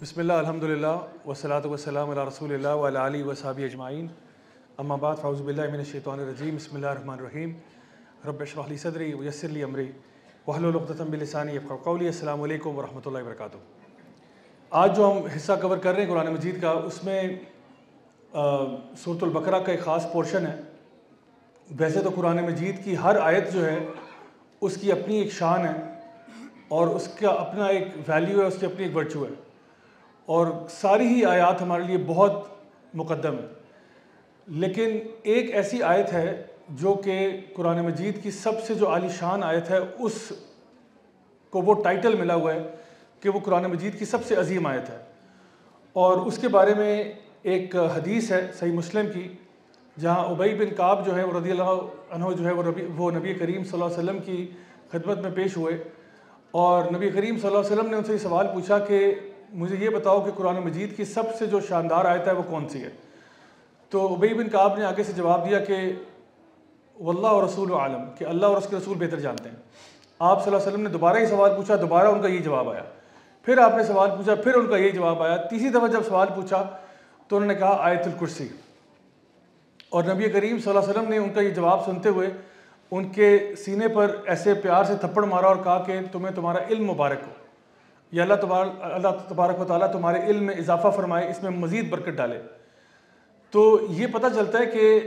بسم اللہ، الحمد للہ وسلاۃ وسلم علیہ رسول اللہ ولا علی وصحاب اجمعین۔ اما بعد فاؤز باللہ من الشیطان الرجیم، بسم اللہ الرحمن الرحیم۔ رب اشرح لی صدری ویسر لی امری۔ وحلل عقدۃ بلسانی یفقهوا قولی۔ السلام علیکم ورحمۃ اللہ وبرکاتہ۔ آج جو ہم حصہ کور کر رہے ہیں قرآن مجید کا، اس میں صورت البقرہ کا ایک خاص پورشن ہے۔ ویسے تو قرآن مجید کی ہر آیت جو ہے، اس کی اپنی ایک شان ہے اور اس کا اپنا ایک ویلیو ہے، اس کی اپنی ایک ورچو ہے۔ اور ساری ہی آیات ہمارے لیے بہت مقدم ہے لیکن ایک ایسی آیت ہے جو کہ قرآن مجید کی سب سے جو عالی شان آیت ہے، اس کو وہ ٹائٹل ملا ہوا ہے کہ وہ قرآن مجید کی سب سے عظیم آیت ہے۔ اور اس کے بارے میں ایک حدیث ہے صحیح مسلم کی، جہاں عبی بن کعب جو ہے، وہ رضی اللہ عنہ جو ہے، وہ ربی، وہ نبی کریم صلی اللہ علیہ وسلم کی خدمت میں پیش ہوئے۔ اور نبی کریم صلی اللہ علیہ وسلم نے ان سے یہ سوال پوچھا کہ مجھے یہ بتاؤ کہ قرآن مجید کی سب سے جو شاندار آیت ہے وہ کون سی ہے؟ تو عبی بن کعب نے آگے سے جواب دیا کہ واللہ اور رسول عالم، کہ اللہ اور اس کے رسول بہتر جانتے ہیں۔ آپ صلی اللہ علیہ وسلم نے دوبارہ ہی سوال پوچھا، دوبارہ ان کا یہ جواب آیا۔ پھر آپ نے سوال پوچھا، پھر ان کا یہ جواب آیا۔ تیسری دفعہ جب سوال پوچھا تو انہوں نے کہا آیت الکرسی۔ اور نبی کریم صلی اللہ علیہ وسلم نے ان کا یہ جواب سنتے ہوئے ان کے سینے پر ایسے پیار سے تھپڑ مارا اور کہا کہ تمہیں تمہارا علم مبارک ہو۔ یا اللہ تبارک اللہ تبارک و تعالیٰ تمہارے علم میں اضافہ فرمائے، اس میں مزید برکت ڈالے۔ تو یہ پتہ چلتا ہے کہ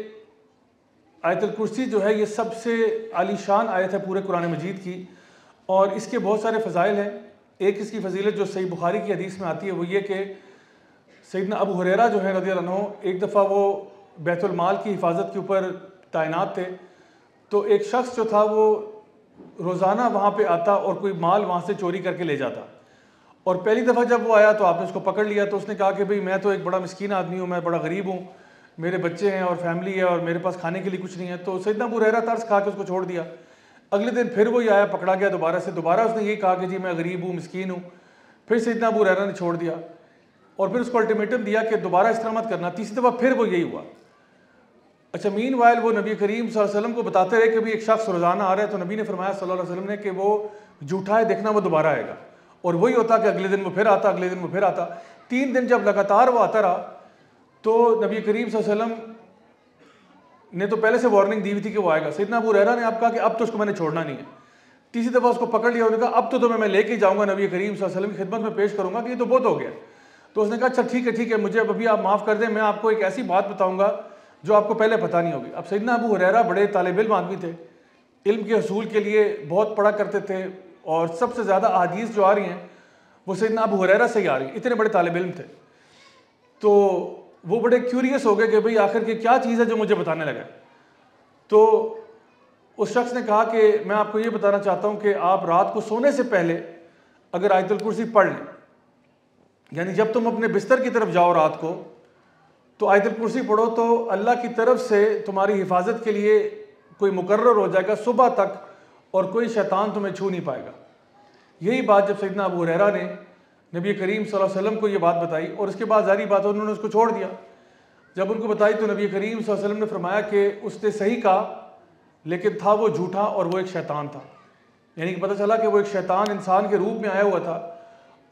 آیت الکرسی جو ہے، یہ سب سے عالی شان آیت ہے پورے قرآن مجید کی۔ اور اس کے بہت سارے فضائل ہیں۔ ایک اس کی فضیلت جو صحیح بخاری کی حدیث میں آتی ہے، وہ یہ کہ سیدنا ابو حریرہ جو ہے رضی اللہ عنہ، ایک دفعہ وہ بیت المال کی حفاظت کے اوپر تعینات تھے۔ تو ایک شخص جو تھا، وہ روزانہ وہاں پہ آتا اور کوئی مال وہاں سے چوری کر کے لے جاتا۔ اور پہلی دفعہ جب وہ آیا تو آپ نے اس کو پکڑ لیا تو اس نے کہا کہ بھئی میں تو ایک بڑا مسکین آدمی ہوں، میں بڑا غریب ہوں، میرے بچے ہیں اور فیملی ہے اور میرے پاس کھانے کے لیے کچھ نہیں ہے۔ تو سیدنا ابو رحرہ طرز کھا کے اس کو چھوڑ دیا۔ اگلے دن پھر وہی آیا، پکڑا گیا دوبارہ سے۔ دوبارہ اس نے یہ کہا کہ جی میں غریب ہوں، مسکین ہوں۔ پھر سیدنا ابو رحرہ نے چھوڑ دیا۔ اور پھر اس کو الٹیمیٹم دیا کہ دوبارہ اس طرح مت کرنا۔ تیسری دفعہ پھر وہ یہی ہوا۔ اچھا مین وائل وہ نبی کریم صلی اللہ علیہ وسلم کو بتاتے رہے کہ بھی ایک شخص روزانہ آ رہا ہے تو نبی نے فرمایا صلی اللہ علیہ وسلم نے کہ وہ جھوٹا ہے، دیکھنا وہ دوبارہ آئے گا۔ اور وہی ہوتا کہ اگلے دن وہ پھر آتا، اگلے دن وہ پھر آتا۔ تین دن جب لگاتار وہ آتا رہا، تو نبی کریم صلی اللہ علیہ وسلم نے تو پہلے سے وارننگ دی ہوئی تھی کہ وہ آئے گا۔ سیدنا ابو رحرہ نے آپ کہا کہ اب تو اس کو میں نے چھوڑنا نہیں ہے۔ تیسری دفعہ اس کو پکڑ لیا انہوں نے کہا، اب تو تمہیں میں لے کے جاؤں گا، نبی کریم صلی اللہ علیہ وسلم کی خدمت میں پیش کروں گا کہ یہ تو بہت ہو گیا۔ تو اس نے کہا اچھا ٹھیک ہے ٹھیک ہے، مجھے ابھی آپ معاف کر دیں، میں آپ کو ایک ایسی بات بتاؤں گا جو آپ کو پہلے پتہ نہیں ہوگی۔ اب سیدنا ابو حریرہ بڑے طالب علم آدمی تھے۔ علم کے حصول کے لیے بہت پڑھا کرتے تھے۔ اور سب سے زیادہ احادیث جو آ رہی ہیں، وہ سیدنا ابو حریرہ سے ہی آ رہی ہیں۔ اتنے بڑے طالب علم تھے۔ تو وہ بڑے کیوریس ہو گئے کہ بھئی آخر کی کیا چیز ہے جو مجھے بتانے لگا۔ تو اس شخص نے کہا کہ میں آپ کو یہ بتانا چاہتا ہوں کہ آپ رات کو سونے سے پہلے اگر آیت الکرسی پڑھ لیں یعنی جب تم اپنے بستر کی طرف جاؤ رات کو، تو آیت الکرسی پڑھو تو اللہ کی طرف سے تمہاری حفاظت کے لیے کوئی مقرر ہو جائے گا صبح تک۔ اور کوئی شیطان تمہیں چھو نہیں پائے گا۔ یہی بات جب سیدنا ابو حریرہ نے نبی کریم صلی اللہ علیہ وسلم کو یہ بات بتائی اور اس کے بعد ظاہری بات انہوں نے اس کو چھوڑ دیا۔ جب ان کو بتائی تو نبی کریم صلی اللہ علیہ وسلم نے فرمایا کہ اس نے صحیح کہا، لیکن تھا وہ جھوٹا اور وہ ایک شیطان تھا۔ یعنی کہ پتہ چلا کہ وہ ایک شیطان انسان کے روپ میں آیا ہوا تھا۔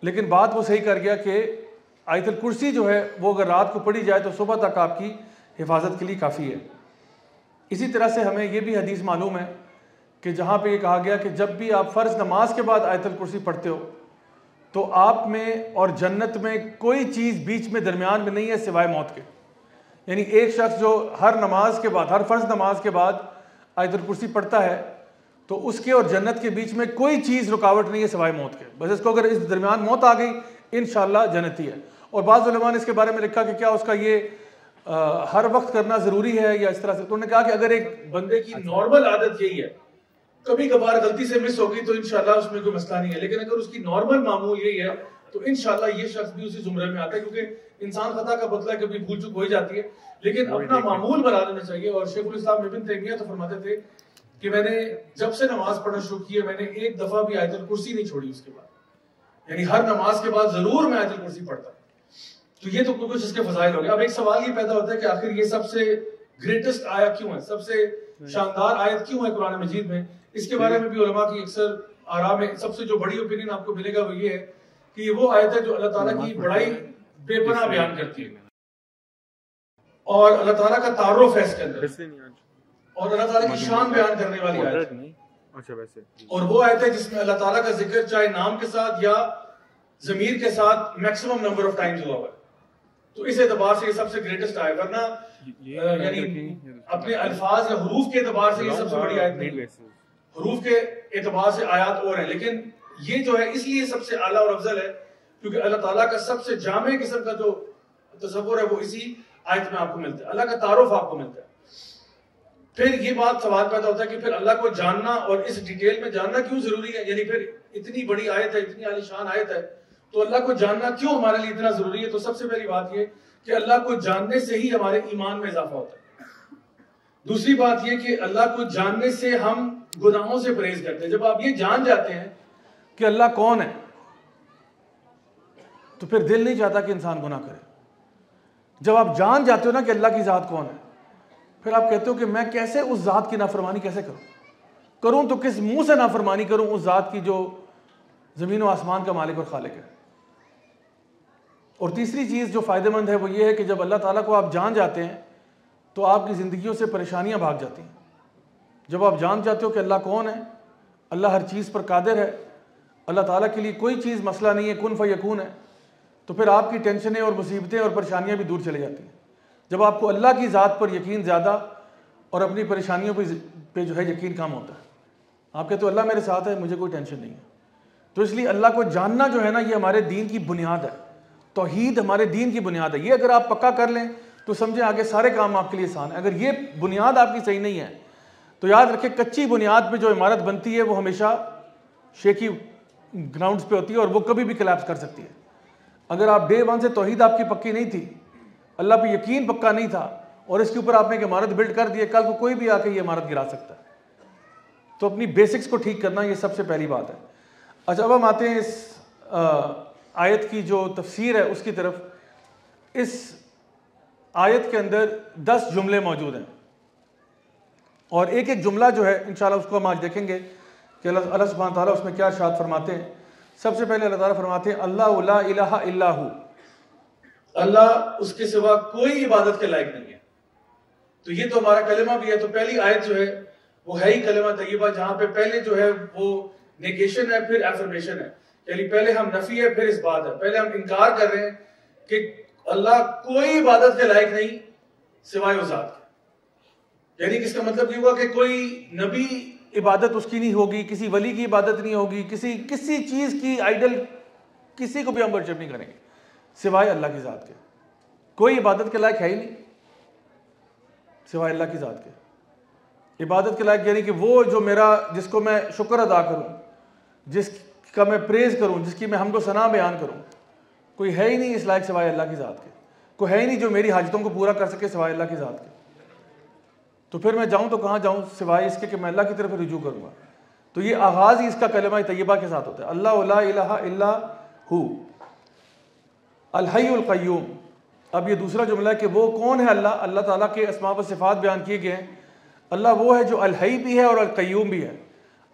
لیکن بات وہ صحیح کر گیا کہ آیت الکرسی جو ہے وہ اگر رات کو پڑھی جائے تو صبح تک آپ کی حفاظت کے لیے کافی ہے۔ اسی طرح سے ہمیں یہ بھی حدیث معلوم ہے کہ جہاں پہ یہ کہا گیا کہ جب بھی آپ فرض نماز کے بعد آیت الکرسی پڑھتے ہو، تو آپ میں اور جنت میں کوئی چیز بیچ میں درمیان میں نہیں ہے سوائے موت کے۔ یعنی ایک شخص جو ہر نماز کے بعد، ہر فرض نماز کے بعد آیت الکرسی پڑھتا ہے، تو اس کے اور جنت کے بیچ میں کوئی چیز رکاوٹ نہیں ہے سوائے موت کے۔ بس اس کو اگر اس درمیان موت آ گئی، انشاءاللہ جنتی ہے۔ اور بعض علماء نے اس کے بارے میں لکھا کہ کیا اس کا یہ ہر وقت کرنا ضروری ہے یا اس طرح سے؟ تو انہوں نے کہا کہ اگر ایک بندے کی اچھا۔ نارمل عادت یہی ہے۔ کبھی کبھار غلطی سے مس ہوگی تو انشاءاللہ اس میں کوئی مسئلہ نہیں ہے۔ لیکن اگر اس کی نارمل معمول یہی ہے تو انشاءاللہ یہ شخص بھی اسی زمرے میں آتا ہے کیونکہ انسان خطا کا بدلہ کبھی بھول چک ہو ہی جاتی ہے۔ لیکن اپنا معمول بنا لینا چاہیے۔ اور شیخ الاسلام ابن تیمیہ تو فرماتے تھے کہ میں نے جب سے نماز پڑھنا شروع کی ہے میں نے ایک دفعہ بھی آیت الکرسی نہیں چھوڑی اس کے بعد۔ یعنی ہر نماز کے بعد ضرور میں آیت الکرسی پڑھتا تو یہ تو کچھ اس کے فضائل ہو گئے اب ایک سوال یہ پیدا ہوتا ہے کہ آخر یہ سب سے گریٹسٹ آیا کیوں ہے؟ سب سے شاندار آیت کیوں ہے قرآن مجید میں؟ اس کے بارے میں بھی علماء کی اکثر آرام ہے سب سے جو بڑی اوپینین آپ کو ملے گا وہ یہ ہے کہ یہ وہ آیت ہے جو اللہ تعالیٰ کی بڑائی بے پناہ بیان کرتی ہے۔ اور اللہ تعالیٰ کا تعارف ہے اس کے اندر۔ اور اللہ تعالیٰ کی شان بیان کرنے والی آیت ہے۔ اچھا اور وہ آیت ہے جس میں اللہ تعالیٰ کا ذکر چاہے نام کے ساتھ یا ضمیر کے ساتھ میکسیمم نمبر آف ٹائمز ہوا ہوا ہے۔ تو اس اعتبار سے یہ سب سے گریٹسٹ آئے ورنہ یعنی اپنے الفاظ یا حروف کے اعتبار سے یہ سب سے بڑی آیت نہیں حروف کے اعتبار سے آیات اور ہیں، لیکن یہ جو ہے، اس لیے سب سے اعلیٰ اور افضل ہے، کیونکہ اللہ تعالیٰ کا سب سے جامع قسم کا جو تصور ہے، وہ اسی آیت میں آپ کو ملتا ہے۔ اللہ کا تعارف آپ کو ملتا ہے۔ پھر یہ بات سوال پیدا ہوتا ہے کہ پھر اللہ کو جاننا اور اس ڈیٹیل میں جاننا کیوں ضروری ہے؟ یعنی پھر اتنی بڑی آیت ہے، اتنی عالی شان آیت ہے، تو اللہ کو جاننا کیوں ہمارے لیے اتنا ضروری ہے؟ تو سب سے پہلی بات یہ کہ اللہ کو جاننے سے ہی ہمارے ایمان میں اضافہ ہوتا ہے۔ دوسری بات یہ کہ اللہ کو جاننے سے ہم گناہوں سے پرہیز کرتے ہیں۔ جب آپ یہ جان جاتے ہیں کہ اللہ کون ہے، تو پھر دل نہیں چاہتا کہ انسان گناہ کرے۔ جب آپ جان جاتے ہو نا کہ اللہ کی ذات کون ہے، پھر آپ کہتے ہو کہ میں کیسے اس ذات کی نافرمانی کیسے کروں؟ کروں تو کس منہ سے نافرمانی کروں اس ذات کی جو زمین و آسمان کا مالک اور خالق ہے؟ اور تیسری چیز جو فائدہ مند ہے وہ یہ ہے کہ جب اللہ تعالیٰ کو آپ جان جاتے ہیں تو آپ کی زندگیوں سے پریشانیاں بھاگ جاتی ہیں۔ جب آپ جان جاتے ہو کہ اللہ کون ہے، اللہ ہر چیز پر قادر ہے، اللہ تعالیٰ کے لیے کوئی چیز مسئلہ نہیں ہے، کن فیکون ہے، تو پھر آپ کی ٹینشنیں اور مصیبتیں اور پریشانیاں بھی دور چلے جاتی ہیں۔ جب آپ کو اللہ کی ذات پر یقین زیادہ اور اپنی پریشانیوں پہ پہ جو ہے یقین کم ہوتا ہے۔ آپ کہتے ہو، اللہ میرے ساتھ ہے، مجھے کوئی ٹینشن نہیں ہے۔ تو اس لیے اللہ کو جاننا جو ہے نا، یہ ہمارے دین کی بنیاد ہے۔ توحید ہمارے دین کی بنیاد ہے۔ یہ اگر آپ پکا کر لیں تو سمجھیں آگے سارے کام آپ کے لیے آسان ہے اگر یہ بنیاد آپ کی صحیح نہیں ہے تو یاد رکھیں، کچی بنیاد پہ جو عمارت بنتی ہے، وہ ہمیشہ شیکی گراؤنڈز پہ ہوتی ہے اور وہ کبھی بھی کلیپس کر سکتی ہے۔ اگر آپ ڈے ون سے توحید آپ کی پکی نہیں تھی، اللہ پہ یقین پکا نہیں تھا اور اس کے اوپر آپ نے ایک عمارت بلڈ کر دی ہے، کل کو کوئی بھی آ کے یہ عمارت گرا سکتا ہے۔ تو اپنی بیسکس کو ٹھیک کرنا یہ سب سے پہلی بات ہے۔ اچھا اب ہم آتے ہیں اس آیت کی جو تفسیر ہے، اس کی طرف۔ اس آیت کے اندر دس جملے موجود ہیں۔ اور ایک ایک جملہ جو ہے، انشاءاللہ اس کو ہم آج دیکھیں گے کہ اللہ اللہ سبحانہ تعالیٰ اس میں کیا ارشاد فرماتے ہیں۔ سب سے پہلے اللہ تعالیٰ فرماتے ہیں، اللہ لا الہ الا ہو۔ اللہ اس کے سوا کوئی عبادت کے لائق نہیں ہے۔ تو یہ تو ہمارا کلمہ بھی ہے، تو پہلی آیت جو ہے، وہ ہے ہی کلمہ طیبہ، جہاں پہ پہلے جو ہے، وہ نیگیشن ہے، پھر ایفرمیشن ہے۔ یعنی پہلے ہم نفی ہے، پھر اس بات ہے۔ پہلے ہم انکار کر رہے ہیں کہ اللہ کوئی عبادت کے لائق نہیں، سوائے اس ذات کے۔ یعنی کہ اس کا مطلب یہ ہوا کہ کوئی نبی عبادت اس کی نہیں ہوگی، کسی ولی کی عبادت نہیں ہوگی، کسی کسی چیز کی آئیڈل کسی کو بھی ہم ورشپ نہیں کریں گے، سوائے اللہ کی ذات کے۔ کوئی عبادت کے لائق ہے ہی نہیں، سوائے اللہ کی ذات کے۔ عبادت کے لائق یعنی کہ وہ جو میرا، جس کو میں شکر ادا کروں، جس کا میں پریز کروں، جس کی میں ہم کو ثنا بیان کروں، کوئی ہے ہی نہیں اس لائق سوائے اللہ کی ذات کے۔ کوئی ہے ہی نہیں جو میری حاجتوں کو پورا کر سکے سوائے اللہ کی ذات کے۔ تو پھر میں جاؤں تو کہاں جاؤں سوائے اس کے کہ میں اللہ کی طرف رجوع کروں گا؟ تو یہ آغاز ہی اس کا کلمہ طیبہ کے ساتھ ہوتا ہے۔ اللہ لا الہ الا ہو۔ الحی القیوم۔ اب یہ دوسرا جملہ ہے کہ وہ کون ہے اللہ؟ اللہ تعالیٰ کے اسماء و صفات بیان کیے گئے ہیں۔ اللہ وہ ہے جو الحی بھی ہے اور القیوم بھی ہے۔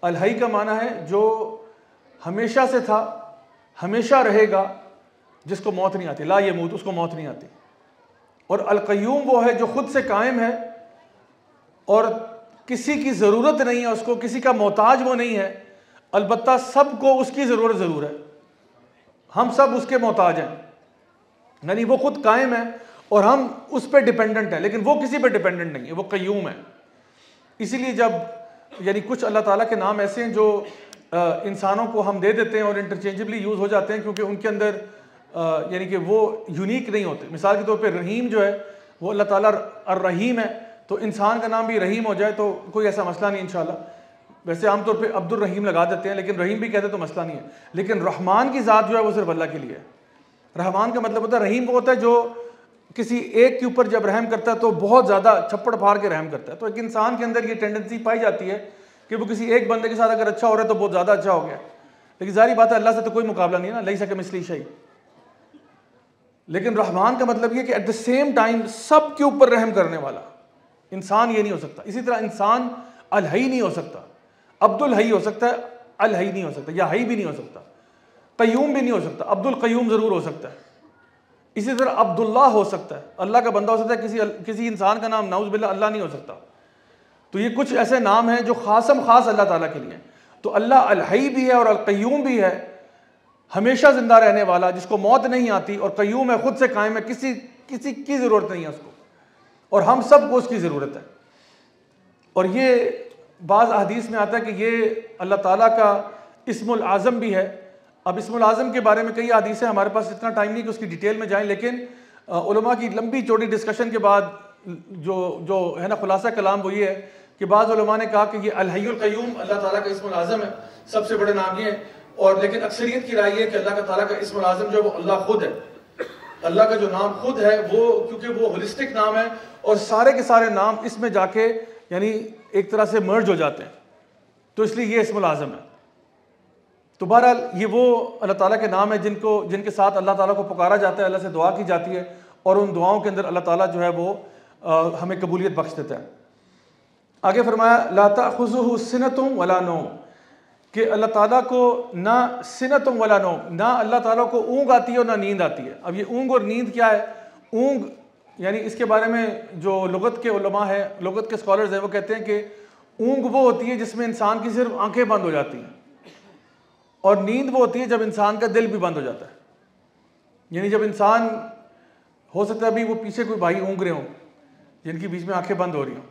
الحی کا معنی ہے جو ہمیشہ سے تھا، ہمیشہ رہے گا، جس کو موت نہیں آتی۔ لا یموت، اس کو موت نہیں آتی۔ اور القیوم وہ ہے جو خود سے قائم ہے اور کسی کی ضرورت نہیں ہے، اس کو کسی کا محتاج وہ نہیں ہے۔ البتہ سب کو اس کی ضرورت ضرور ہے۔ ہم سب اس کے محتاج ہیں۔ یعنی وہ خود قائم ہے اور ہم اس پہ ڈپینڈنٹ ہیں، لیکن وہ کسی پہ ڈپینڈنٹ نہیں ہے، وہ قیوم ہے اسی لیے جب یعنی کچھ اللہ تعالیٰ کے نام ایسے ہیں جو انسانوں کو ہم دے دیتے ہیں اور انٹرچینجبلی یوز ہو جاتے ہیں، کیونکہ ان کے اندر یعنی کہ وہ یونیک نہیں ہوتے۔ مثال کے طور پہ رحیم جو ہے، وہ اللہ تعالیٰ الرحیم ہے۔ تو انسان کا نام بھی رحیم ہو جائے تو کوئی ایسا مسئلہ نہیں انشاءاللہ۔ ویسے عام طور پہ عبد الرحیم لگا دیتے ہیں، لیکن رحیم بھی کہتے تو مسئلہ نہیں ہے۔ لیکن رحمان کی ذات جو ہے وہ صرف اللہ کے لیے ہے۔ رحمان کا مطلب ہوتا ہے رحیم وہ ہوتا ہے جو کسی ایک کے اوپر جب رحم کرتا ہے تو بہت زیادہ چھپڑ پھاڑ کے رحم کرتا ہے۔ تو ایک انسان کے اندر یہ ٹینڈنسی پائی جاتی ہے کہ وہ کسی ایک بندے کے ساتھ اگر اچھا ہو رہا ہے تو بہت زیادہ اچھا ہو گیا۔ لیکن ظاہری بات ہے اللہ سے تو کوئی مقابلہ نہیں ہے نا لئی سکے مسلی شہی لیکن رحمان کا مطلب یہ کہ ایٹ دا سیم ٹائم سب کے اوپر رحم کرنے والا۔ انسان یہ نہیں ہو سکتا۔ اسی طرح انسان الحی نہیں ہو سکتا۔ عبد الحی ہو سکتا ہے، الحی نہیں ہو سکتا، یا حی بھی نہیں ہو سکتا۔ قیوم بھی نہیں ہو سکتا عبد القیوم ضرور ہو سکتا ہے۔ اسی طرح عبداللہ ہو سکتا ہے۔ اللہ کا بندہ ہو سکتا ہے، کسی کسی انسان کا نام، نعوذ باللہ، اللہ نہیں ہو سکتا۔ تو یہ کچھ ایسے نام ہیں جو خاصم خاص اللہ تعالیٰ کے لیے تو اللہ الحی بھی ہے اور القیوم بھی ہے، ہمیشہ زندہ رہنے والا، جس کو موت نہیں آتی اور قیوم ہے، خود سے قائم ہے، کسی کسی کی ضرورت نہیں ہے اس کو۔ اور ہم سب کو اس کی ضرورت ہے۔ اور یہ بعض احادیث میں آتا ہے کہ یہ اللہ تعالیٰ کا اسم العظم بھی ہے۔ اب اسم العظم کے بارے میں کئی حدیث ہیں ہمارے پاس اتنا ٹائم نہیں کہ اس کی ڈیٹیل میں جائیں، لیکن علماء کی لمبی چوڑی ڈسکشن کے بعد جو جو ہے نا خلاصہ کلام وہ یہ ہے کہ بعض علماء نے کہا کہ یہ الحی القیوم اللہ تعالیٰ کا اسم العظم ہے، سب سے بڑے نام یہ ہیں۔ اور لیکن اکثریت کی رائے یہ کہ اللہ کا تعالیٰ کا اسم العظم جو وہ اللہ خود ہے۔ اللہ کا جو نام خود ہے، وہ کیونکہ وہ ہولسٹک نام ہے اور سارے کے سارے نام اس میں جا کے یعنی ایک طرح سے مرج ہو جاتے ہیں۔ تو اس لیے یہ اسم العظم ہے۔ تو بہرحال یہ وہ اللہ تعالیٰ کے نام ہے جن کو، جن کے ساتھ اللہ تعالیٰ کو پکارا جاتا ہے، اللہ سے دعا کی جاتی ہے اور ان دعاؤں کے اندر اللہ تعالیٰ جو ہے وہ ہمیں قبولیت بخش دیتا ہے۔ آگے فرمایا لاتا خزو سنتم ولا نو کہ اللہ تعالیٰ کو نہ سنتم ولا نو نہ اللہ تعالیٰ کو اونگ آتی ہے اور نہ نیند آتی ہے۔ اب یہ اونگ اور نیند کیا ہے؟ اونگ یعنی اس کے بارے میں جو لغت کے علماء ہیں، لغت کے اسکالرز ہیں، وہ کہتے ہیں کہ اونگ وہ ہوتی ہے جس میں انسان کی صرف آنکھیں بند ہو جاتی ہیں اور نیند وہ ہوتی ہے جب انسان کا دل بھی بند ہو جاتا ہے۔ یعنی جب انسان، ہو سکتا ہے ابھی وہ پیچھے کوئی بھائی اونگ رہے ہوں، جن کی بیچ میں آنکھیں بند ہو رہی ہوں۔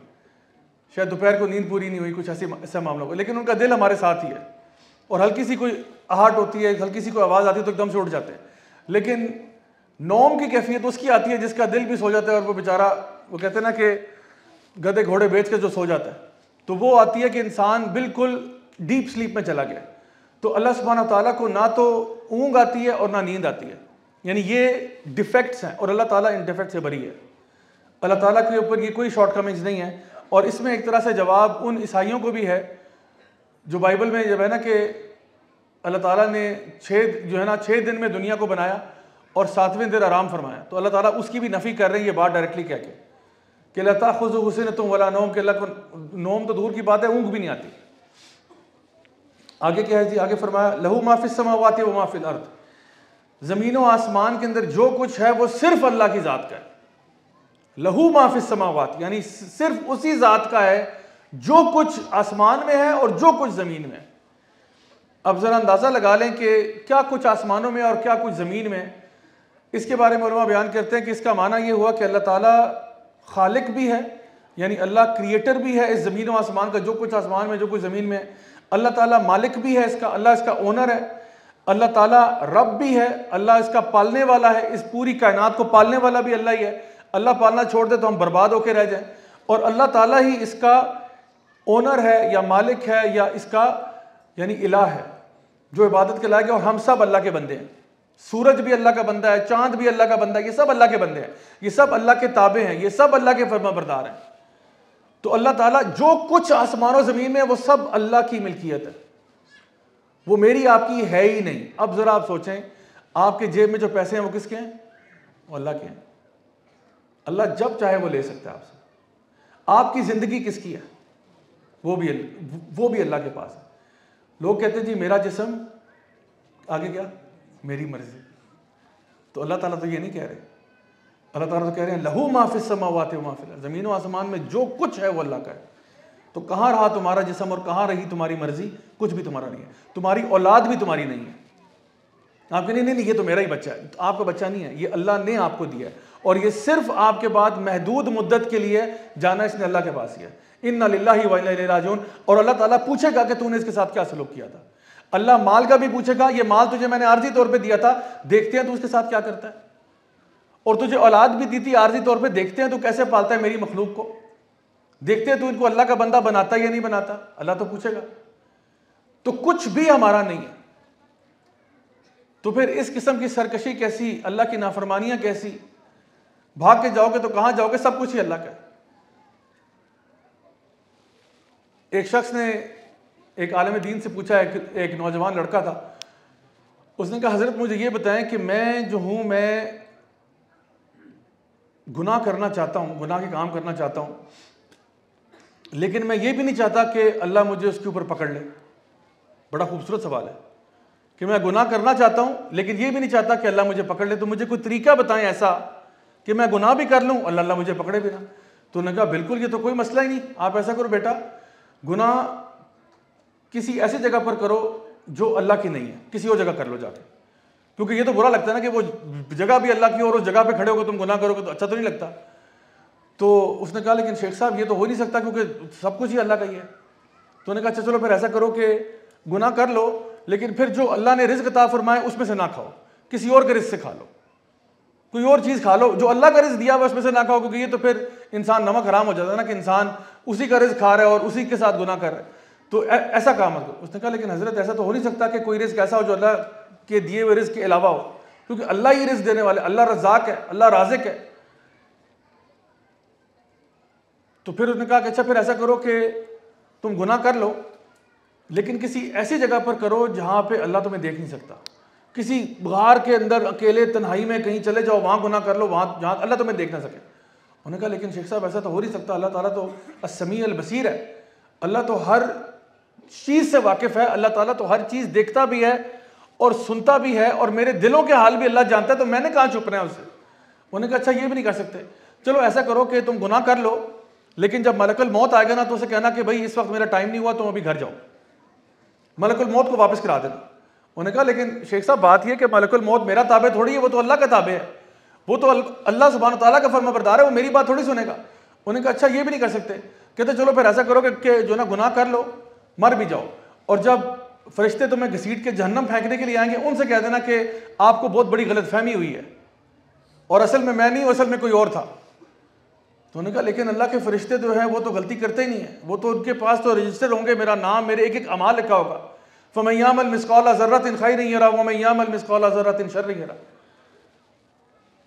شاید دوپہر کو نیند پوری نہیں ہوئی، کچھ ایسی ایسا معاملہ ہو لیکن ان کا دل ہمارے ساتھ ہی ہے۔ اور ہلکی سی کوئی آہٹ ہوتی ہے، ہلکی سی کوئی آواز آتی ہے تو ایک دم سے اٹھ جاتے ہیں۔ لیکن نوم کی کیفیت اس کی آتی ہے جس کا دل بھی سو جاتا ہے اور وہ بیچارہ، وہ کہتے ہیں نا کہ گدے گھوڑے بیچ کے جو سو جاتا ہے۔ تو وہ آتی ہے کہ انسان بالکل ڈیپ سلیپ میں چلا گیا۔ تو اللہ سبحانہ تعالیٰ کو نہ تو اونگ آتی ہے اور نہ نیند آتی ہے۔ یعنی یہ ڈیفیکٹس ہیں اور اللہ تعالیٰ ان ڈیفیکٹ سے بری ہے۔ اللہ تعالیٰ کے اوپر یہ کوئی شارٹ کمنگز نہیں ہے اور اس میں ایک طرح سے جواب ان عیسائیوں کو بھی ہے، جو بائبل میں جب ہے نا کہ اللہ تعالیٰ نے چھ جو ہے نا چھ دن میں دنیا کو بنایا اور ساتویں دن آرام فرمایا۔ تو اللہ تعالیٰ اس کی بھی نفی کر رہے ہیں یہ بات ڈائریکٹلی کہہ کے کہ اللہ تعالیٰ حسین تم ولا نوم، کہ اللہ کو نوم تو دور کی بات ہے اونگ بھی نہیں آتی۔ آگے کیا ہے جی؟ آگے فرمایا، لہو معافی سماوات و معافی الارض۔ زمین و آسمان کے اندر جو کچھ ہے وہ صرف اللہ کی ذات کا ہے۔ لہو معافی سماوات یعنی صرف اسی ذات کا ہے جو کچھ آسمان میں ہے اور جو کچھ زمین میں ہے۔ اب ذرا اندازہ لگا لیں کہ کیا کچھ آسمانوں میں اور کیا کچھ زمین میں۔ اس کے بارے میں علماء بیان کرتے ہیں کہ اس کا معنی یہ ہوا کہ اللہ تعالیٰ خالق بھی ہے یعنی اللہ کریٹر بھی ہے اس زمین و آسمان کا، جو کچھ آسمان میں، جو کچھ زمین میں۔ اللہ تعالیٰ مالک بھی ہے اس کا، اللہ اس کا اونر ہے۔ اللہ تعالیٰ رب بھی ہے، اللہ اس کا پالنے والا ہے، اس پوری کائنات کو پالنے والا بھی اللہ ہی ہے۔ اللہ پالنا چھوڑ دے تو ہم برباد ہو کے رہ جائیں۔ اور اللہ تعالیٰ ہی اس کا اونر ہے یا مالک ہے یا اس کا یعنی الہ ہے، جو عبادت کے لائق ہے۔ اور ہم سب اللہ کے بندے ہیں۔ سورج بھی اللہ کا بندہ ہے، چاند بھی اللہ کا بندہ ہے، یہ سب اللہ کے بندے ہیں۔ یہ سب اللہ کے تابع ہیں، یہ سب اللہ کے فرما بردار ہیں۔ تو اللہ تعالیٰ جو کچھ آسمان و زمین میں وہ سب اللہ کی ملکیت ہے۔ وہ میری، آپ کی ہے ہی نہیں۔ اب ذرا آپ سوچیں، آپ کے جیب میں جو پیسے ہیں، وہ کس کے ہیں؟ وہ اللہ کے ہیں۔ اللہ جب چاہے وہ لے سکتا ہے آپ سے۔ آپ کی زندگی کس کی ہے؟ وہ بھی وہ بھی اللہ کے پاس ہے۔ لوگ کہتے ہیں جی میرا جسم آگے کیا میری مرضی۔ تو اللہ تعالیٰ تو یہ نہیں کہہ رہے۔ اللہ تعالیٰ تو کہہ رہے ہیں، لہو معاف سماوات و معاف زمین و آسمان میں جو کچھ ہے وہ اللہ کا ہے۔ تو کہاں رہا تمہارا جسم اور کہاں رہی تمہاری مرضی؟ کچھ بھی تمہارا نہیں ہے۔ تمہاری اولاد بھی تمہاری نہیں ہے۔ آپ کہ نہیں نہیں، یہ تو میرا ہی بچہ ہے۔ آپ کا بچہ نہیں ہے، یہ اللہ نے آپ کو دیا ہے۔ اور یہ صرف آپ کے بعد محدود مدت کے لیے جانا اس نے اللہ کے پاس ہی ہے۔ ان اللہ و بھاگ کے جاؤ گے تو کہاں جاؤ گے؟ سب کچھ ہی اللہ کا ایک شخص نے ایک عالم دین سے پوچھا ایک نوجوان لڑکا تھا۔ اس نے کہا، حضرت مجھے یہ بتائیں کہ میں جو ہوں، میں گناہ کرنا چاہتا ہوں، گناہ کے کام کرنا چاہتا ہوں۔ لیکن میں یہ بھی نہیں چاہتا کہ اللہ مجھے اس کے اوپر پکڑ لے۔ بڑا خوبصورت سوال ہے کہ میں گناہ کرنا چاہتا ہوں، لیکن یہ بھی نہیں چاہتا کہ اللہ مجھے پکڑ لے۔ تو مجھے کوئی طریقہ بتائیں ایسا کہ میں گناہ بھی کر لوں اللہ اللہ مجھے پکڑے بھی نہ تو انہوں نے کہا، بالکل، یہ تو کوئی مسئلہ ہی نہیں۔ آپ ایسا کرو بیٹا، گناہ کسی ایسی جگہ پر کرو جو اللہ کی نہیں ہے۔ کسی اور جگہ کر لو جا کے۔ کیونکہ یہ تو برا لگتا ہے نا کہ وہ جگہ بھی اللہ کی اور اس جگہ پہ کھڑے ہو گے تم گناہ کرو گے تو اچھا تو نہیں لگتا۔ تو اس نے کہا، لیکن شیخ صاحب، یہ تو ہو نہیں سکتا کیونکہ سب کچھ ہی اللہ کا ہی ہے۔ تو انہوں نے کہا اچھا چلو پھر ایسا کرو کہ گناہ کر لو، لیکن پھر جو اللہ نے رزق عطا فرمائے اس میں سے نہ کھاؤ، کسی اور کے رزق سے کھا لو۔ کوئی اور چیز کھا لو، جو اللہ کا رزق دیا ہوا اس میں سے نہ کھاؤ، کیونکہ یہ تو پھر انسان نمک حرام ہو جاتا ہے نا کہ انسان اسی کا رزق کھا رہا ہے اور اسی کے ساتھ گناہ کر رہا ہے۔ تو ایسا کام ہے اس نے کہا، لیکن حضرت، ایسا تو ہو نہیں سکتا کہ کوئی رزق ایسا ہو جو اللہ کے دیے ہوئے رزق کے علاوہ ہو۔ کیونکہ اللہ ہی رزق دینے والے، اللہ رزاق ہے، اللہ رازق ہے۔ تو پھر اس نے کہا کہ اچھا پھر ایسا کرو کہ تم گناہ کر لو، لیکن کسی ایسی جگہ پر کرو جہاں پہ اللہ تمہیں دیکھ نہیں سکتا۔ کسی غار کے اندر اکیلے تنہائی میں کہیں چلے جاؤ، وہاں گناہ کر لو، وہاں جہاں اللہ تمہیں دیکھ نہ سکے۔ انہوں نے کہا، لیکن شیخ صاحب، ایسا تو ہو نہیں سکتا۔ اللہ تعالیٰ تو السمیع البصیر ہے۔ اللہ تو ہر چیز سے واقف ہے۔ اللہ تعالیٰ تو ہر چیز دیکھتا بھی ہے اور سنتا بھی ہے اور میرے دلوں کے حال بھی اللہ جانتا ہے، تو میں نے کہاں چھپ رہے ہیں اس سے انہوں نے کہا اچھا یہ بھی نہیں کر سکتے۔ چلو، ایسا کرو کہ تم گناہ کر لو، لیکن جب ملک الموت آئے گا نا، تو اسے کہنا کہ بھائی، اس وقت میرا ٹائم نہیں ہوا تو ابھی گھر جاؤ۔ ملک الموت کو واپس کرا دینا۔ انہوں نے کہا، لیکن شیخ صاحب، بات یہ کہ ملک الموت میرا تابع تھوڑی ہے، وہ تو اللہ کا تابع ہے۔ وہ تو اللہ سبحانہ تعالیٰ کا فرما بردار ہے، وہ میری بات تھوڑی سنے گا۔ انہوں نے کہا اچھا یہ بھی نہیں کر سکتے۔ کہتے، چلو پھر ایسا کرو کہ جو نا، گناہ کر لو، مر بھی جاؤ۔ اور جب فرشتے تمہیں گھسیٹ کے جہنم پھینکنے کے لیے آئیں گے، ان سے کہہ دینا کہ آپ کو بہت بڑی غلط فہمی ہوئی ہے۔ اور اصل میں میں نہیں، اصل میں کوئی اور تھا۔ تو انہوں نے کہا، لیکن اللہ کے فرشتے جو ہیں، وہ تو غلطی کرتے ہی نہیں ہیں۔ وہ تو ان کے پاس تو رجسٹر ہوں گے، میرا نام، میرے ایک ایک امال لکھا ہوگا۔ فمیام المسقال ضرورت ان خائی نہیں رہا میام المسقال ان شر نہیں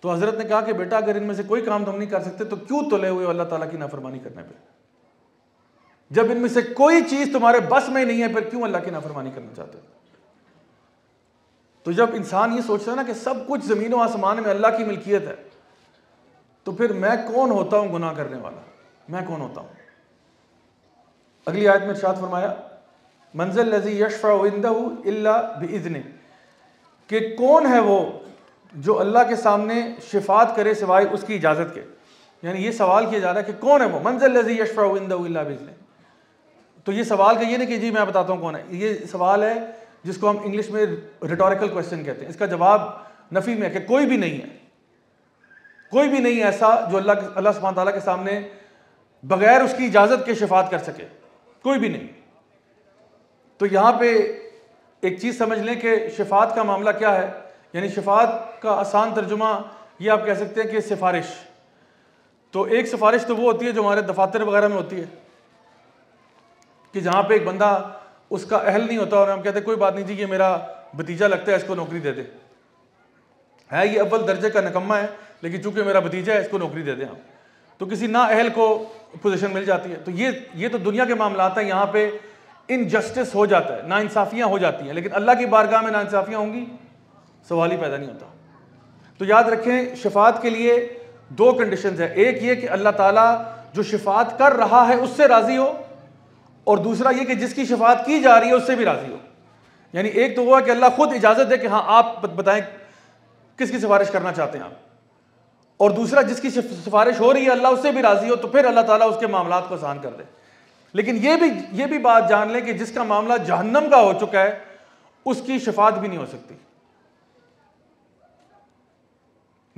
تو حضرت نے کہا کہ بیٹا، اگر ان میں سے کوئی کام تم نہیں کر سکتے، تو کیوں تلے ہوئے اللہ تعالیٰ کی نافرمانی کرنے پہ؟ جب ان میں سے کوئی چیز تمہارے بس میں نہیں ہے، پھر کیوں اللہ کی نافرمانی کرنا چاہتے تو جب انسان یہ سوچتا ہے نا کہ سب کچھ زمین و آسمان میں اللہ کی ملکیت ہے، تو پھر میں کون ہوتا ہوں گناہ کرنے والا؟ میں کون ہوتا ہوں؟ اگلی آیت میں ارشاد فرمایا منزل لذی یشفع عندہ اللہ بھی کہ کون ہے وہ جو اللہ کے سامنے شفات کرے سوائے اس کی اجازت کے؟ یعنی یہ سوال کیا جا رہا ہے کہ کون ہے وہ؟ منزل لذی یشفع عندہ اللہ بھی تو یہ سوال کا یہ نہیں کہ جی میں بتاتا ہوں کون ہے، یہ سوال ہے جس کو ہم انگلش میں ریٹوریکل کوشچن کہتے ہیں۔ اس کا جواب نفی میں ہے کہ کوئی بھی نہیں ہے۔ کوئی بھی نہیں ایسا جو اللہ اللہ سبحانہ تعالیٰ کے سامنے بغیر اس کی اجازت کے شفاعت کر سکے۔ کوئی بھی نہیں۔ تو یہاں پہ ایک چیز سمجھ لیں کہ شفاعت کا معاملہ کیا ہے؟ یعنی شفاعت کا آسان ترجمہ یہ آپ کہہ سکتے ہیں کہ سفارش۔ تو ایک سفارش تو وہ ہوتی ہے جو ہمارے دفاتر وغیرہ میں ہوتی ہے کہ جہاں پہ ایک بندہ اس کا اہل نہیں ہوتا اور ہم کہتے ہیں، کوئی بات نہیں جی یہ میرا بتیجا لگتا ہے، اس کو نوکری دے دے۔ ہے، یہ اول درجے کا نکمہ ہے، لیکن چونکہ میرا بتیجا ہے، اس کو نوکری دے دیں ہم۔ تو کسی نا اہل کو پوزیشن مل جاتی ہے۔ تو یہ یہ تو دنیا کے معاملات ہیں، یہاں پہ انجسٹس ہو جاتا ہے نا انصافیاں ہو جاتی ہیں، لیکن اللہ کی بارگاہ میں نا انصافیاں ہوں گی؟ سوال ہی پیدا نہیں ہوتا۔ تو یاد رکھیں، شفاعت کے لیے دو کنڈیشنز ہیں۔ ایک یہ کہ اللہ تعالیٰ جو شفاعت کر رہا ہے، اس سے راضی ہو، اور دوسرا یہ کہ جس کی شفاعت کی جا رہی ہے، اس سے بھی راضی ہو۔ یعنی ایک تو وہ ہے کہ اللہ خود اجازت دے کہ ہاں آپ بتائیں کس کی سفارش کرنا چاہتے ہیں آپ۔ اور دوسرا، جس کی سفارش ہو رہی ہے، اللہ اس سے بھی راضی ہو، تو پھر اللہ تعالیٰ اس کے معاملات کو آسان کر دے۔ لیکن یہ بھی یہ بھی بات جان لیں کہ جس کا معاملہ جہنم کا ہو چکا ہے، اس کی شفاعت بھی نہیں ہو سکتی۔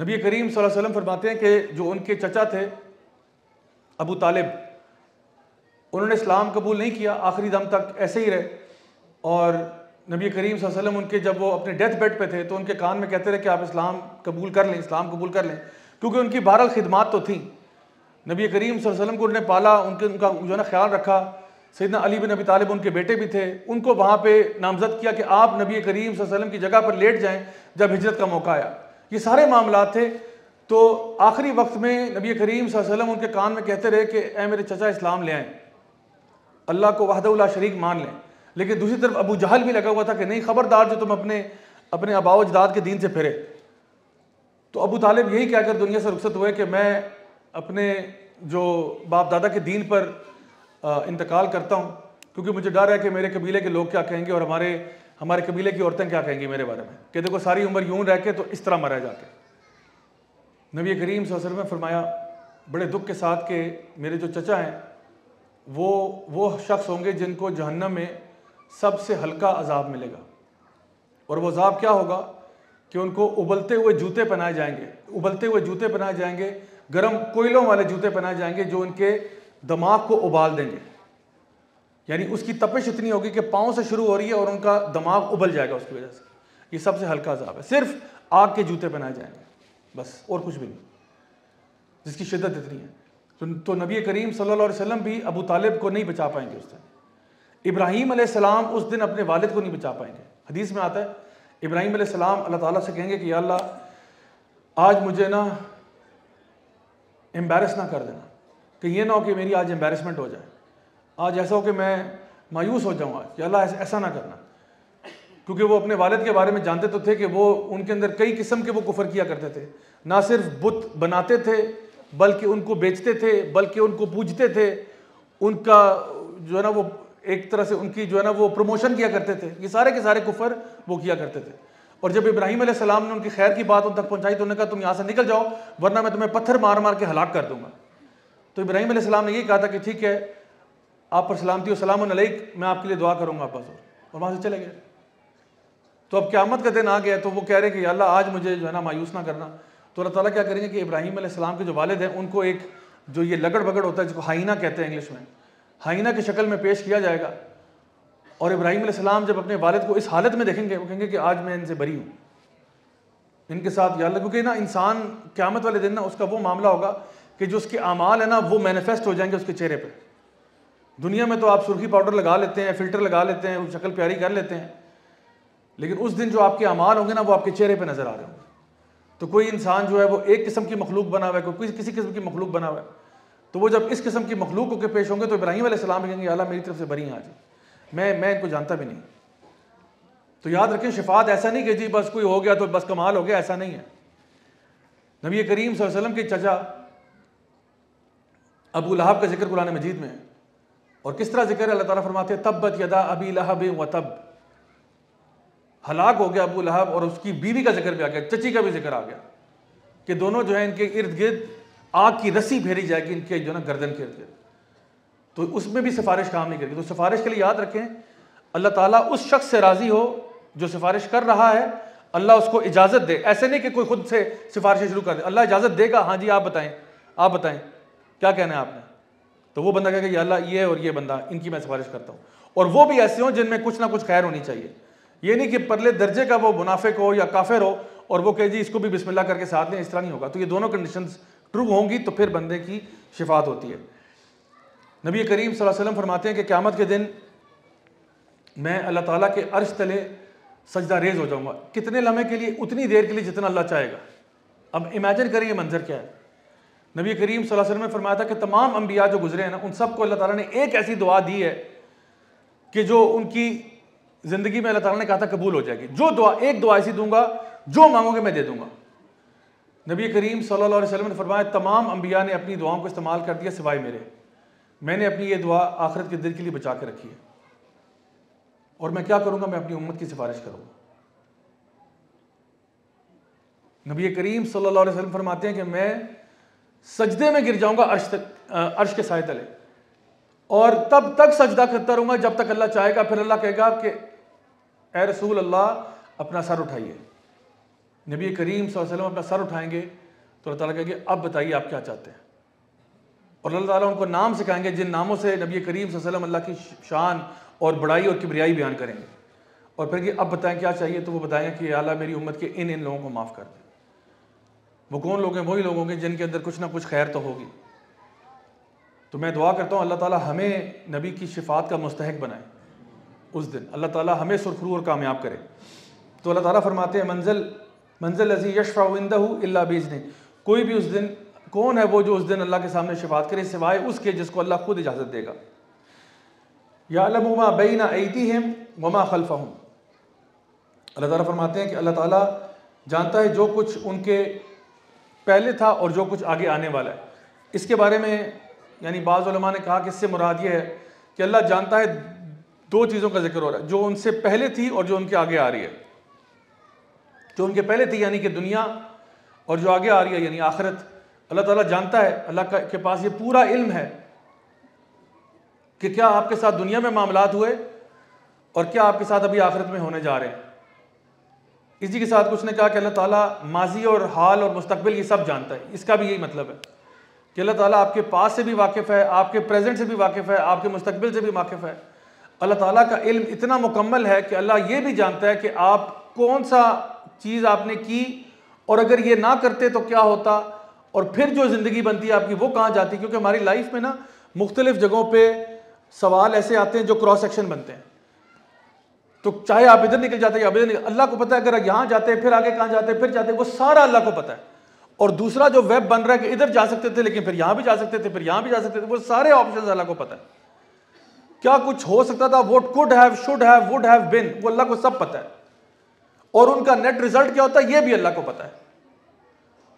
نبی کریم صلی اللہ علیہ وسلم فرماتے ہیں کہ جو ان کے چچا تھے، ابو طالب، انہوں نے اسلام قبول نہیں کیا، آخری دم تک ایسے ہی رہے۔ اور نبی کریم صلی اللہ علیہ وسلم ان کے جب وہ اپنے ڈیتھ بیڈ پہ تھے، تو ان کے کان میں کہتے رہے کہ آپ اسلام قبول کر لیں، اسلام قبول کر لیں۔ کیونکہ ان کی بہرحال خدمات تو تھیں۔ نبی کریم صلی اللہ علیہ وسلم کو انہوں نے پالا، ان کے ان کا جو ہے نا خیال رکھا۔ سیدنا علی بن نبی طالب ان کے بیٹے بھی تھے۔ ان کو وہاں پہ نامزد کیا کہ آپ نبی کریم صلی اللہ علیہ وسلم کی جگہ پر لیٹ جائیں جب ہجرت کا موقع آیا۔ یہ سارے معاملات تھے۔ تو آخری وقت میں نبی کریم صلی اللہ علیہ وسلم ان کے کان میں کہتے رہے کہ اے میرے چچا اسلام لے آئیں۔ اللہ کو وحدہ اللہ شریک مان لیں۔ لیکن دوسری طرف ابو جہل بھی لگا ہوا تھا کہ نہیں، خبردار جو تم اپنے اپنے آبا و اجداد کے دین سے پھرے۔ تو ابو طالب یہی کہہ کر دنیا سے رخصت ہوئے کہ میں اپنے جو باپ دادا کے دین پر انتقال کرتا ہوں، کیونکہ مجھے ڈر ہے کہ میرے قبیلے کے لوگ کیا کہیں گے اور ہمارے ہمارے قبیلے کی عورتیں کیا کہیں گی میرے بارے میں؟ کہ دیکھو، ساری عمر یوں رہ کے تو اس طرح مرا جا کے نبی کریم صلی اللہ علیہ وسلم نے فرمایا، بڑے دکھ کے ساتھ کہ میرے جو چچا ہیں، وہ وہ شخص ہوں گے جن کو جہنم میں سب سے ہلکا عذاب ملے گا۔ اور وہ عذاب کیا ہوگا؟ کہ ان کو ابلتے ہوئے جوتے پہنائے جائیں گے، ابلتے ہوئے جوتے پہنائے جائیں گے گرم کوئلوں والے جوتے پہنائے جائیں گے جو ان کے دماغ کو ابال دیں گے۔ یعنی اس کی تپش اتنی ہوگی کہ پاؤں سے شروع ہو رہی ہے اور ان کا دماغ ابل جائے گا اس کی وجہ سے۔ یہ سب سے ہلکا عذاب ہے۔ صرف آگ کے جوتے پہنائے جائیں گے۔ بس، اور کچھ بھی نہیں۔ جس کی شدت اتنی ہے۔ تو نبی کریم صلی اللہ علیہ وسلم بھی ابو طالب کو نہیں بچا پائیں گے اس دن۔ ابراہیم علیہ السلام اس دن اپنے والد کو نہیں بچا پائیں گے۔ حدیث میں آتا ہے، ابراہیم علیہ السلام اللہ تعالیٰ سے کہیں گے کہ یا اللہ، آج مجھے نا امبیرس نہ کر دینا کہ یہ نہ ہو کہ میری آج امبیرسمنٹ ہو جائے۔ آج ایسا ہو کہ میں مایوس ہو جاؤں آج۔ کہ اللہ ایسا نہ کرنا۔ کیونکہ وہ اپنے والد کے بارے میں جانتے تو تھے کہ وہ ان کے اندر کئی قسم کے وہ کفر کیا کرتے تھے۔ نہ صرف بت بناتے تھے، بلکہ ان کو بیچتے تھے، بلکہ ان کو پوجتے تھے۔ ان کا جو ہے نا وہ ایک طرح سے ان کی جو ہے نا وہ پروموشن کیا کرتے تھے۔ یہ سارے کے سارے کفر وہ کیا کرتے تھے۔ اور جب ابراہیم علیہ السلام نے ان کی خیر کی بات ان تک پہنچائی تو انہوں نے کہا تم یہاں سے نکل جاؤ، ورنہ میں تمہیں پتھر مار مار کے ہلاک کر دوں گا۔ تو ابراہیم علیہ السلام نے یہ کہا تھا کہ ٹھیک ہے، آپ پر سلامتی و سلام علیک، میں آپ کے لیے دعا کروں گا آپ اور وہاں سے چلے گئے۔ تو اب قیامت کا دن آ گیا تو وہ کہہ رہے ہیں کہ یا اللہ آج مجھے جو ہے نا مایوس نہ کرنا۔ تو اللہ تعالیٰ کیا کریں گے کہ ابراہیم علیہ السلام کے جو والد ہیں، ان کو ایک جو یہ لگڑ بگڑ ہوتا ہے، جس کو ہائینہ کہتے ہیں انگلش میں، ہائینہ کی شکل میں پیش کیا جائے گا۔ اور ابراہیم علیہ السلام جب اپنے والد کو اس حالت میں دیکھیں گے، وہ کہیں گے کہ آج میں ان سے بری ہوں۔ ان کے ساتھ یا اللہ کیونکہ نا، انسان قیامت والے دن نا، اس کا وہ معاملہ ہوگا کہ جو اس کے اعمال ہیں نا، وہ مینیفیسٹ ہو جائیں گے اس کے چہرے پہ دنیا میں تو آپ سرخی پاؤڈر لگا لیتے ہیں، فلٹر لگا لیتے ہیں، شکل پیاری کر لیتے ہیں۔ لیکن اس دن جو آپ کے اعمال ہوں گے نا، وہ آپ کے چہرے پہ نظر آ رہے ہوں گے۔ تو کوئی انسان جو ہے، وہ ایک قسم کی مخلوق بنا ہوا ہے، کوئی کسی قسم کی مخلوق بنا ہوا ہے۔ تو وہ جب اس قسم کی مخلوق ہو کے پیش ہوں گے، تو ابراہیم علیہ السلام کہیں گے اللہ میری طرف سے بری ہیں آج۔ میں میں ان کو جانتا بھی نہیں۔ تو یاد رکھیں، شفاعت ایسا نہیں کہ جی بس کوئی ہو گیا تو بس کمال ہو گیا، ایسا نہیں ہے۔ نبی کریم صلی اللہ علیہ وسلم کے چچا ابو لہب کا ذکر قرآن مجید میں ہے۔ اور کس طرح ذکر ہے؟ اللہ تعالیٰ فرماتے ہیں، تبت یدا ابی لہب و تب۔ ہلاک ہو گیا ابو لہب اور اس کی بیوی کا ذکر بھی آ گیا، چچی کا بھی ذکر آ گیا کہ دونوں جو ہیں ان کے ارد گرد آگ کی رسی پھیری جائے گی، ان کے جو نا گردن کے ارد گرد۔ تو اس میں بھی سفارش کام نہیں کرے گی۔ تو سفارش کے لیے یاد رکھیں، اللہ تعالیٰ اس شخص سے راضی ہو جو سفارش کر رہا ہے۔ اللہ اس کو اجازت دے۔ ایسے نہیں کہ کوئی خود سے سفارشیں شروع کر دے۔ اللہ اجازت دے گا ہاں جی آپ بتائیں۔ آپ بتائیں۔ کیا کہنا ہے آپ نے؟ تو وہ بندہ کہے گا اللہ، یہ اور یہ بندہ، ان کی میں سفارش کرتا ہوں۔ اور وہ بھی ایسے ہوں جن میں کچھ نہ کچھ خیر ہونی چاہیے۔ یہ نہیں کہ پرلے درجے کا وہ منافق ہو یا کافر ہو اور وہ کہ جی اس کو بھی بسم اللہ کر کے ساتھ لیں، اس طرح نہیں ہوگا۔ تو یہ دونوں کنڈیشنز ٹرو ہوں گی تو پھر بندے کی شفاعت ہوتی ہے۔ نبی کریم صلی اللہ علیہ وسلم فرماتے ہیں کہ قیامت کے دن میں اللہ تعالیٰ کے عرش تلے سجدہ ریز ہو جاؤں گا۔ کتنے لمحے کے لیے؟ اتنی دیر کے لیے جتنا اللہ چاہے گا۔ اب امیجن کریں یہ منظر کیا ہے۔ نبی کریم صلی اللہ علیہ وسلم نے فرمایا تھا کہ تمام انبیاء جو گزرے ہیں نا، ان سب کو اللہ تعالیٰ نے ایک ایسی دعا دی ہے کہ جو ان کی زندگی میں اللہ تعالیٰ نے کہا تھا قبول ہو جائے گی۔ جو دعا، ایک دعا ایسی دوں گا، جو مانگو گے میں دے دوں گا۔ نبی کریم صلی اللہ علیہ وسلم نے فرمایا تمام انبیاء نے اپنی دعاؤں کو استعمال کر دیا سوائے میرے۔ میں نے اپنی یہ دعا آخرت کے دل کے لیے بچا کے رکھی ہے۔ اور میں کیا کروں گا؟ میں اپنی امت کی سفارش کروں گا۔ نبی کریم صلی اللہ علیہ وسلم فرماتے ہیں کہ میں سجدے میں گر جاؤں گا عرش تک، عرش کے سائے تلے۔ اور تب تک سجدہ کرتا رہوں گا، جب تک اللہ چاہے گا۔ پھر اللہ کہے گا کہ اے رسول اللہ، اپنا سر اٹھائیے۔ نبی کریم صلی اللہ علیہ وسلم اپنا سر اٹھائیں گے تو اللہ تعالیٰ کہیں گے اب بتائیے آپ کیا چاہتے ہیں۔ اور اللہ تعالیٰ ان کو نام سکھائیں گے، جن ناموں سے نبی کریم صلی اللہ علیہ وسلم اللہ کی شان اور بڑائی اور کبریائی بیان کریں گے۔ اور پھر کہ اب بتائیں کیا چاہیے تو وہ بتائیں کہ اللہ میری امت کے ان ان لوگوں کو معاف کر دیں وہ کون لوگ ہیں؟ وہی لوگ ہوں گے جن کے اندر کچھ نہ کچھ خیر تو ہوگی۔ تو میں دعا کرتا ہوں اللہ تعالیٰ ہمیں نبی کی شفاعت کا مستحق بنائے۔ اس دن اللہ تعالیٰ ہمیں سرخرو اور کامیاب کرے۔ تو اللہ تعالیٰ فرماتے ہیں، منزل منزل عزی یشفا وندہ اللہ بیج نے کوئی بھی اس دن کون ہے وہ جو اس دن اللہ کے سامنے شفاعت کرے سوائے اس کے جس کو اللہ خود اجازت دے گا؟ یا علما بین عیدی ہم وما خلف ہوں اللہ تعالیٰ فرماتے ہیں کہ اللہ تعالیٰ جانتا ہے جو کچھ ان کے پہلے تھا اور جو کچھ آگے آنے والا ہے۔ اس کے بارے میں یعنی بعض علماء نے کہا کہ اس سے مراد یہ ہے کہ اللہ جانتا ہے دو چیزوں کا ذکر ہو رہا ہے، جو ان سے پہلے تھی اور جو ان کے آگے آ رہی ہے۔ جو ان کے پہلے تھی یعنی کہ دنیا، اور جو آگے آ رہی ہے یعنی آخرت۔ اللہ تعالیٰ جانتا ہے، اللہ کے پاس یہ پورا علم ہے کہ کیا آپ کے ساتھ دنیا میں معاملات ہوئے اور کیا آپ کے ساتھ ابھی آخرت میں ہونے جا رہے ہیں؟ اسی کے ساتھ کچھ نے کہا کہ اللہ تعالیٰ ماضی اور حال اور مستقبل یہ سب جانتا ہے۔ اس کا بھی یہی مطلب ہے کہ اللہ تعالیٰ آپ کے پاس سے بھی واقف ہے، آپ کے پریزنٹ سے بھی واقف ہے، آپ کے مستقبل سے بھی واقف ہے۔ اللہ تعالیٰ کا علم اتنا مکمل ہے کہ اللہ یہ بھی جانتا ہے کہ آپ کون سا چیز آپ نے کی اور اگر یہ نہ کرتے تو کیا ہوتا؟ اور پھر جو زندگی بنتی ہے آپ کی وہ کہاں جاتی ہے؟ کیونکہ ہماری لائف میں نا مختلف جگہوں پہ سوال ایسے آتے ہیں جو کراس سیکشن بنتے ہیں۔ تو چاہے آپ ادھر نکل جاتے ہیں یا ادھر نکل اللہ کو پتا ہے، اگر یہاں جاتے ہیں، پھر آگے کہاں جاتے ہیں، پھر جاتے ہیں، وہ سارا اللہ کو پتا ہے۔ اور دوسرا جو ویب بن رہا ہے کہ ادھر جا سکتے تھے لیکن پھر یہاں بھی جا سکتے تھے، پھر یہاں بھی جا سکتے تھے، وہ سارے آپشن اللہ کو پتا ہے۔ کیا کچھ ہو سکتا تھا؟ What could have should have would have been وہ اللہ کو سب پتا ہے۔ اور ان کا نیٹ ریزلٹ کیا ہوتا ہے؟ یہ بھی اللہ کو پتا ہے۔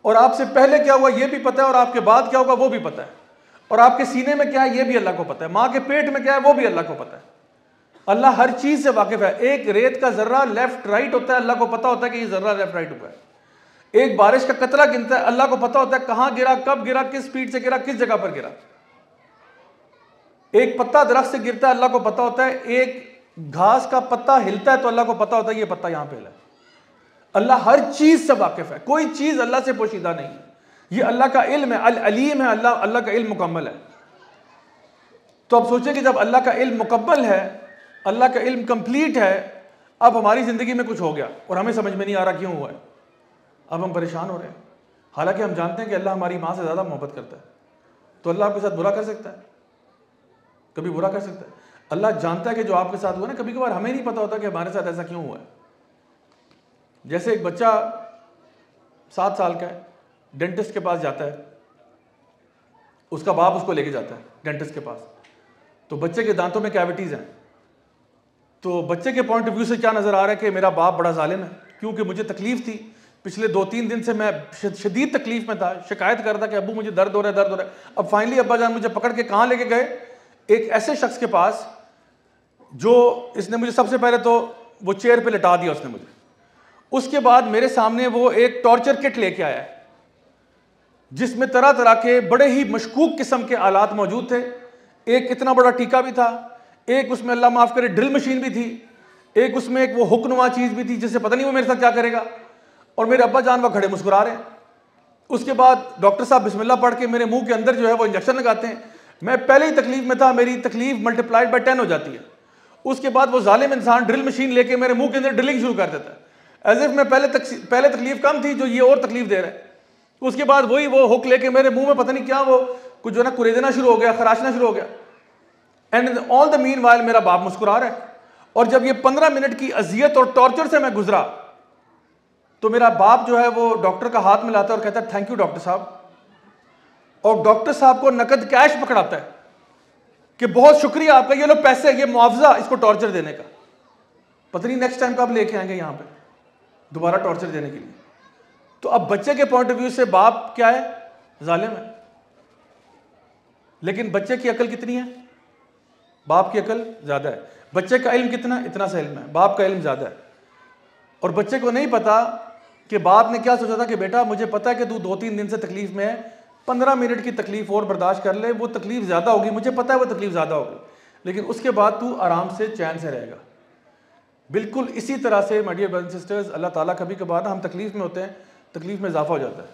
اور آپ سے پہلے کیا ہوا یہ بھی پتا ہے اور آپ کے بعد کیا ہوگا وہ بھی پتا ہے۔ اور آپ کے سینے میں کیا ہے یہ بھی اللہ کو پتا ہے۔ ماں کے پیٹ میں کیا ہے وہ بھی اللہ کو پتا ہے۔ اللہ ہر چیز سے واقف ہے۔ ایک ریت کا ذرہ لیفٹ رائٹ ہوتا ہے، اللہ کو پتا ہوتا ہے کہ یہ ذرہ لیفٹ رائٹ ہوا ہے ایک بارش کا قطرہ گنتا ہے، اللہ کو پتا ہوتا ہے کہاں گرا، کب گرا، کس سپیڈ سے گرا، کس جگہ پر گرا۔ ایک پتا درخت سے گرتا ہے، اللہ کو پتا ہوتا ہے۔ ایک گھاس کا پتا ہلتا ہے تو اللہ کو پتا ہوتا ہے یہ پتا یہاں پہ ہے۔ اللہ ہر چیز سے واقف ہے، کوئی چیز اللہ سے پوشیدہ نہیں۔ یہ اللہ کا علم ہے، العلیم ہے، اللہ اللہ کا علم مکمل ہے۔ تو اب سوچیں کہ جب اللہ کا علم مکمل ہے، اللہ کا علم کمپلیٹ ہے، اب ہماری زندگی میں کچھ ہو گیا اور ہمیں سمجھ میں نہیں آ رہا کیوں ہوا ہے۔ اب ہم پریشان ہو رہے ہیں۔ حالانکہ ہم جانتے ہیں کہ اللہ ہماری ماں سے زیادہ محبت کرتا ہے۔ تو اللہ آپ کے ساتھ برا کر سکتا ہے۔ کبھی برا کر سکتا ہے۔ اللہ جانتا ہے کہ جو آپ کے ساتھ ہوا نا، کبھی کبھار ہمیں نہیں پتا ہوتا کہ ہمارے ساتھ ایسا کیوں ہوا ہے۔ جیسے ایک بچہ سات سال کا ہے ڈینٹسٹ کے پاس جاتا ہے، اس کا باپ اس کو لے کے جاتا ہے ڈینٹسٹ کے پاس۔ تو بچے کے دانتوں میں کیوٹیز ہیں۔ تو بچے کے پوائنٹ آف ویو سے کیا نظر آ رہا ہے کہ میرا باپ بڑا ظالم ہے؟ کیونکہ مجھے تکلیف تھی۔ پچھلے دو تین دن سے میں شدید تکلیف میں تھا، شکایت کر رہا کہ ابو مجھے درد ہو رہا ہے، درد ہو رہا ہے۔ اب فائنلی ابا جان مجھے پکڑ کے کہاں لے کے گئے؟ ایک ایسے شخص کے پاس جو اس نے مجھے سب سے پہلے تو وہ چیئر پہ لٹا دیا اس نے مجھے۔ اس کے بعد میرے سامنے وہ ایک ٹارچر کٹ لے کے آیا ہے، جس میں طرح طرح کے بڑے ہی مشکوک قسم کے آلات موجود تھے۔ ایک اتنا بڑا ٹیکا بھی تھا، ایک اس میں اللہ معاف کرے ڈرل مشین بھی تھی، ایک اس میں ایک وہ حکنما چیز بھی تھی جس سے پتہ نہیں وہ میرے ساتھ کیا کرے گا۔ اور میرے ابا جان وہ کھڑے مسکرا رہے ہیں۔ اس کے بعد ڈاکٹر صاحب بسم اللہ پڑھ کے میرے منہ کے اندر جو ہے وہ انجیکشن لگاتے ہیں۔ میں پہلے ہی تکلیف میں تھا، میری تکلیف ملٹیپلائڈ بائی ٹین ہو جاتی ہے۔ اس کے بعد وہ ظالم انسان ڈرل مشین لے کے میرے منہ کے اندر ڈرلنگ شروع کر دیتا ہے۔ ایز اف میں پہلے پہلے تکلیف کم تھی جو یہ اور تکلیف دے رہا ہے۔ اس کے بعد وہی وہ ہک لے کے میرے منہ میں پتہ نہیں کیا وہ کچھ جو ہے نا کریدنا شروع ہو گیا، خراشنا شروع ہو گیا۔ And all the main while میرا باپ مسکرا رہا ہے۔ اور جب یہ پندرہ منٹ کی اذیت اور ٹارچر سے میں گزرا، تو میرا باپ جو ہے وہ ڈاکٹر کا ہاتھ میں لاتا ہے اور کہتا ہے تھینک یو ڈاکٹر صاحب. اور ڈاکٹر صاحب کو نقد کیش پکڑاتا ہے کہ بہت شکریہ آپ کا، یہ لوگ پیسے، یہ معاوضہ اس کو ٹارچر دینے کا۔ پتہ نہیں نیکسٹ ٹائم کب لے کے آئیں گے یہاں پہ۔ دوبارہ ٹارچر دینے کے لیے۔ تو اب بچے کے پوائنٹ آف ویو سے باپ کیا ہے؟ ظالم ہے۔ لیکن بچے کی عقل کتنی ہے؟ باپ کی عقل زیادہ ہے۔ بچے کا علم کتنا؟ اتنا سا علم ہے۔ باپ کا علم زیادہ ہے۔ اور بچے کو نہیں پتا کہ باپ نے کیا سوچا تھا کہ بیٹا، مجھے پتا ہے کہ تو دو تین دن سے تکلیف میں ہے۔ پندرہ منٹ کی تکلیف اور برداشت کر لے، وہ تکلیف زیادہ ہوگی۔ مجھے پتا ہے وہ تکلیف زیادہ ہوگی۔ لیکن اس کے بعد تو آرام سے چین سے رہے گا۔ بالکل اسی طرح سے مائی ڈیئر برن سسٹرز اللہ تعالیٰ کبھی کبھار ہم تکلیف میں ہوتے ہیں، تکلیف میں اضافہ ہو جاتا ہے۔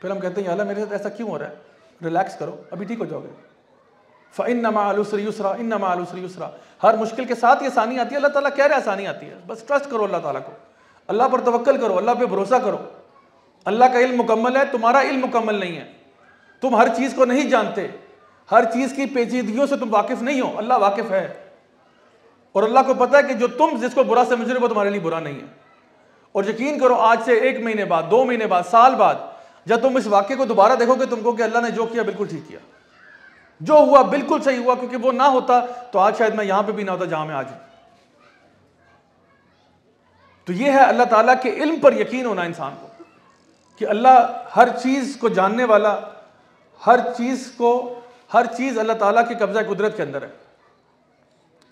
پھر ہم کہتے ہیں اللہ میرے ساتھ ایسا کیوں ہو رہا ہے؟ ریلیکس کرو، ابھی ٹھیک ہو جاؤ گے۔ فن نما علوسری یسرا ان نما علوسری یسرا ہر مشکل کے ساتھ یہ آسانی آتی ہے، اللہ تعالیٰ کہہ رہے آسانی آتی ہے۔ بس ٹرسٹ کرو اللہ تعالیٰ کو۔ اللہ پر توکل کرو، اللہ پہ بھروسہ کرو۔ اللہ کا علم مکمل ہے، تمہارا علم مکمل نہیں ہے۔ تم ہر چیز کو نہیں جانتے۔ ہر چیز کی پیچیدگیوں سے تم واقف نہیں ہو۔ اللہ واقف ہے۔ اور اللہ کو پتا ہے کہ جو تم جس کو برا سمجھ رہے ہو وہ تمہارے لیے برا نہیں ہے۔ اور یقین کرو، آج سے ایک مہینے بعد، دو مہینے بعد، سال بعد، جب تم اس واقعے کو دوبارہ دیکھو گے، تم کو کہ اللہ نے جو کیا بالکل ٹھیک کیا۔ جو ہوا بالکل صحیح ہوا، کیونکہ وہ نہ ہوتا، تو آج شاید میں یہاں پہ بھی نہ ہوتا، جہاں میں آج ہوں۔ تو یہ ہے اللہ تعالیٰ کے علم پر یقین ہونا انسان کو، کہ اللہ ہر چیز کو جاننے والا، ہر چیز کو، ہر چیز اللہ تعالیٰ کی قبضہ قدرت کے اندر ہے۔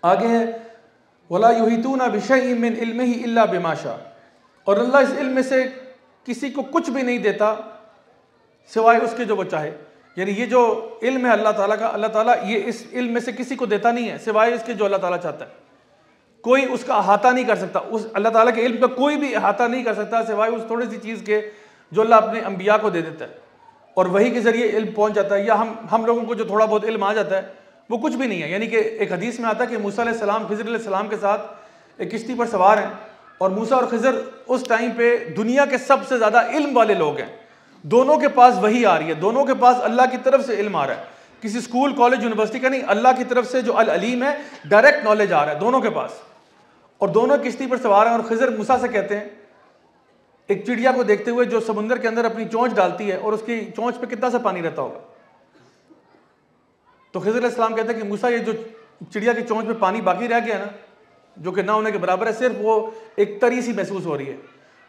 آگے ہے ولا یحیطون بشیء من علمه الا بما شاء۔ اور اللہ اس علم میں سے کسی کو کچھ بھی نہیں دیتا سوائے اس کے جو وہ چاہے۔ یعنی یہ جو علم ہے اللہ تعالیٰ کا، اللہ تعالیٰ یہ اس علم میں سے کسی کو دیتا نہیں ہے سوائے اس کے جو اللہ تعالیٰ چاہتا ہے۔ کوئی اس کا احاطہ نہیں کر سکتا، اس اللہ تعالیٰ کے علم کا کوئی بھی احاطہ نہیں کر سکتا سوائے اس تھوڑی سی چیز کے جو اللہ اپنے انبیاء کو دے دیتا ہے۔ اور وہی کے ذریعے علم پہنچ جاتا ہے، یا ہم ہم لوگوں کو جو تھوڑا بہت علم آ جاتا ہے وہ کچھ بھی نہیں ہے۔ یعنی کہ ایک حدیث میں آتا ہے کہ موسیٰ علیہ السلام، خضر علیہ السلام کے ساتھ ایک کشتی پر سوار ہیں اور موسیٰ اور خضر اس ٹائم پہ دنیا کے سب سے زیادہ علم والے لوگ ہیں۔ دونوں کے پاس وہی آ رہی ہے، دونوں کے پاس اللہ کی طرف سے علم آ رہا ہے۔ کسی اسکول، کالج، یونیورسٹی کا نہیں، اللہ کی طرف سے جو العلیم ہے ڈائریکٹ نالج آ رہا ہے دونوں کے پاس۔ اور دونوں کشتی پر سوار ہیں اور خضر موسیٰ سے کہتے ہیں، ایک چڑیا کو دیکھتے ہوئے جو سمندر کے اندر اپنی چونچ ڈالتی ہے اور اس کی چونچ پہ کتنا سا پانی رہتا ہوگا؟ تو خضر علیہ السلام کہتے ہیں کہ موسیٰ، یہ جو چڑیا کی چونچ پہ پانی باقی رہ گیا نا، جو کہ نہ ہونے کے برابر ہے، صرف وہ ایک تری سی محسوس ہو رہی ہے